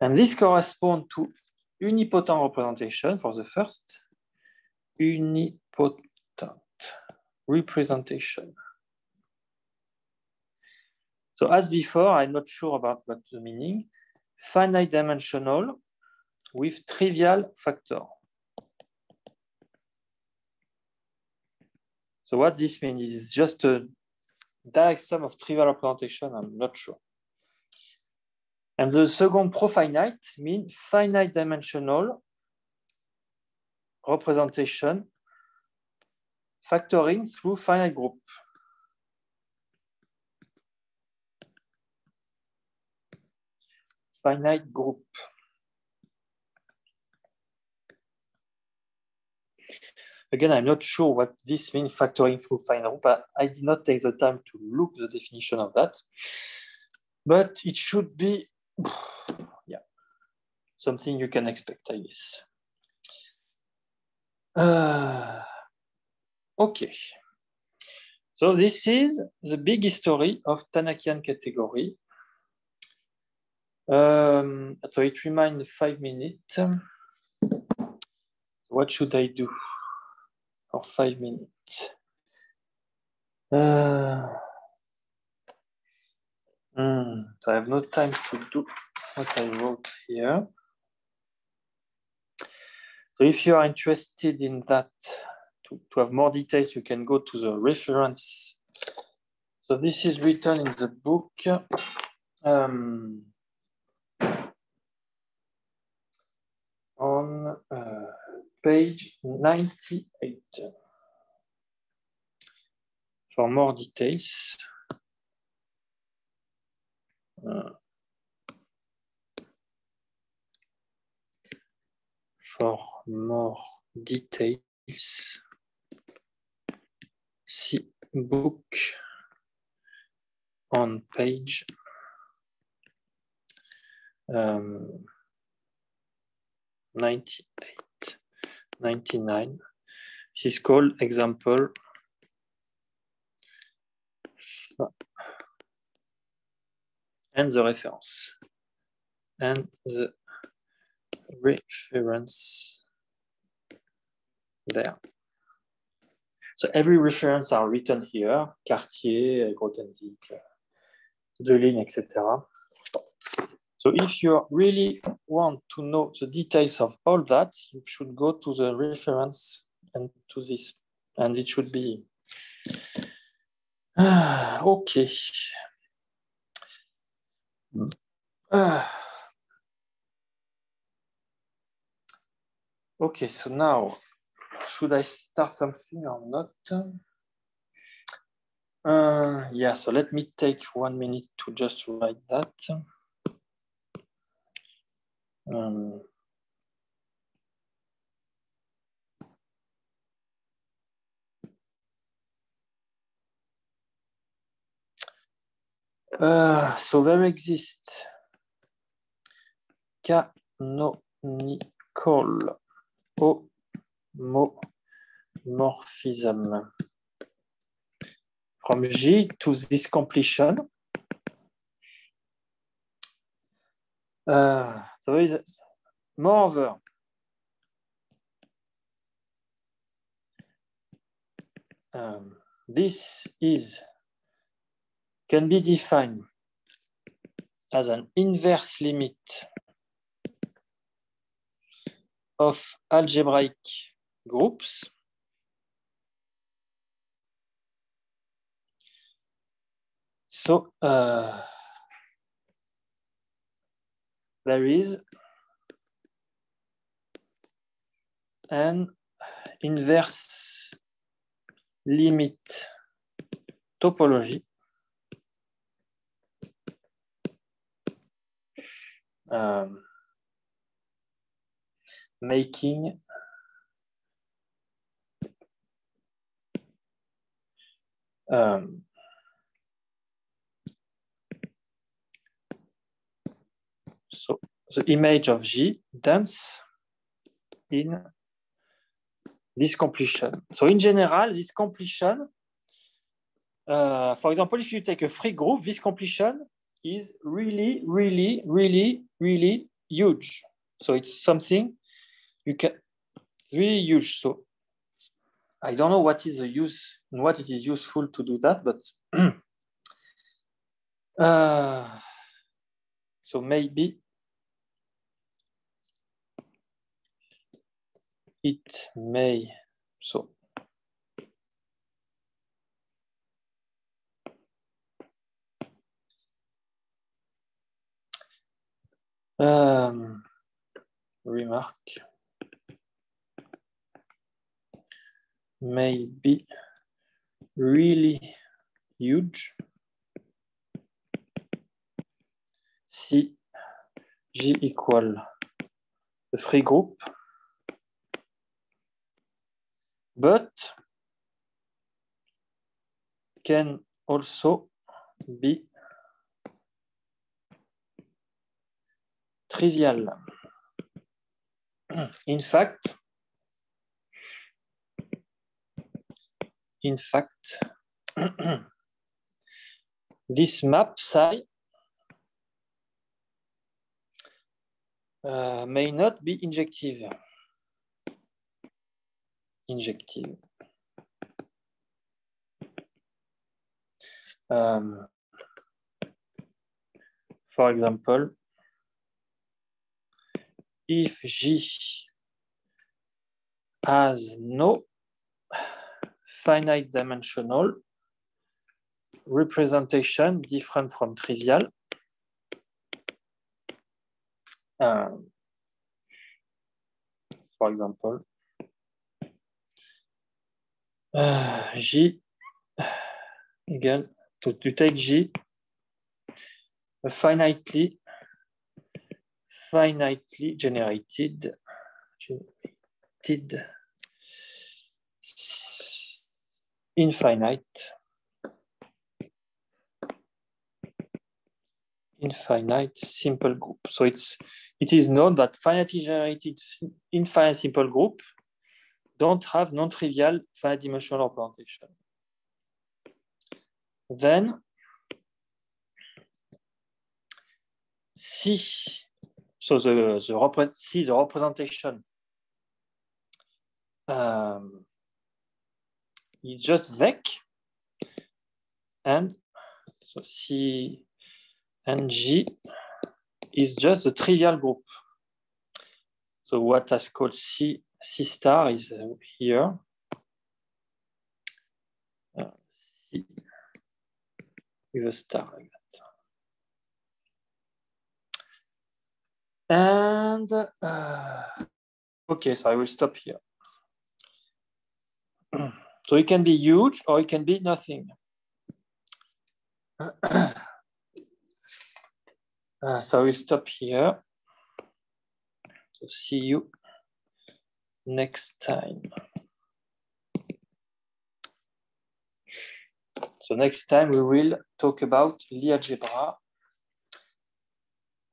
And this corresponds to unipotent representation for the first, unipotent representation. So as before, I'm not sure about what the meaning. Finite dimensional with trivial factor. So what this means is just a direct sum of trivial representation, I'm not sure. And the second profinite means finite dimensional representation factoring through finite group. Finite group. Again, I'm not sure what this means factoring through final, but I did not take the time to look the definition of that. But it should be, <sighs> yeah, something you can expect, I guess. Uh, okay. So this is the big history of Tannakian category. Um, so it remains five minutes. What should I do? for five minutes. Uh, mm, so I have no time to do what I wrote here. So if you are interested in that, to, to have more details, you can go to the reference. So this is written in the book. Um, on uh, page 98. For more details, for more details, see book on page. Um, 98, 99. This is called example and the reference and the reference there. So every reference are written here, Cartier, Grothendieck, Deligne, etc. So if you really want to know the details of all that, you should go to the reference and to this, and it should be <sighs> okay. Uh, <sighs> okay, so now should I start something or not? Uh, yeah, so let me take one minute to just write that. Um, uh, so there exists canonical homomorphism from G to this completion. Uh, so is moreover. Um, this is can be defined as an inverse limit of algebraic groups so uh, there is an inverse limit topology um, making um, so the image of G dense in this completion. So in general, this completion, uh, for example, if you take a free group, this completion is really, really, really, really huge. So it's something you can really huge. So I don't know what is the use and what it is useful to do that, but <clears throat> uh, so maybe it may so um, remark. May be really huge. Si J equal the free group. But can also be trivial. In fact, in fact, <clears throat> this map psi uh, may not be injective injective. Um, for example, if G has no finite dimensional representation different from trivial, um, for example, uh, J again to, to take G a finitely finitely generated generated infinite infinite simple group. So it's it is known that finitely generated infinite simple group don't have non-trivial finite dimensional representation. Then C, so the, the, C, the representation um, is just vec and so C and G is just the trivial group. So what is called C, C star is here. Uh, C with a star. And uh, okay, so I will stop here. <clears throat> so it can be huge or it can be nothing. <clears throat> Uh, so we stop here. So see you next time. So next time we will talk about Lie algebra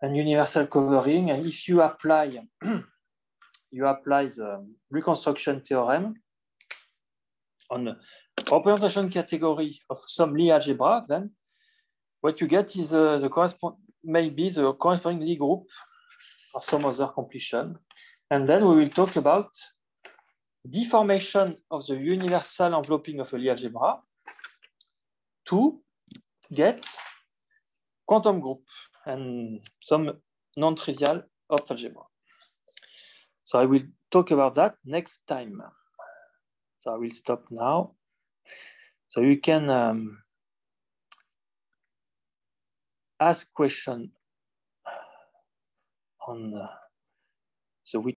and universal covering. And if you apply, <clears throat> you apply the reconstruction theorem on the representation category of some Lie algebra, then what you get is uh, the correspond maybe the corresponding Lie group or some other completion. And then we will talk about deformation of the universal enveloping of a Lie algebra to get quantum group and some non-trivial Hopf algebra. So I will talk about that next time. So I will stop now. So you can um, ask question on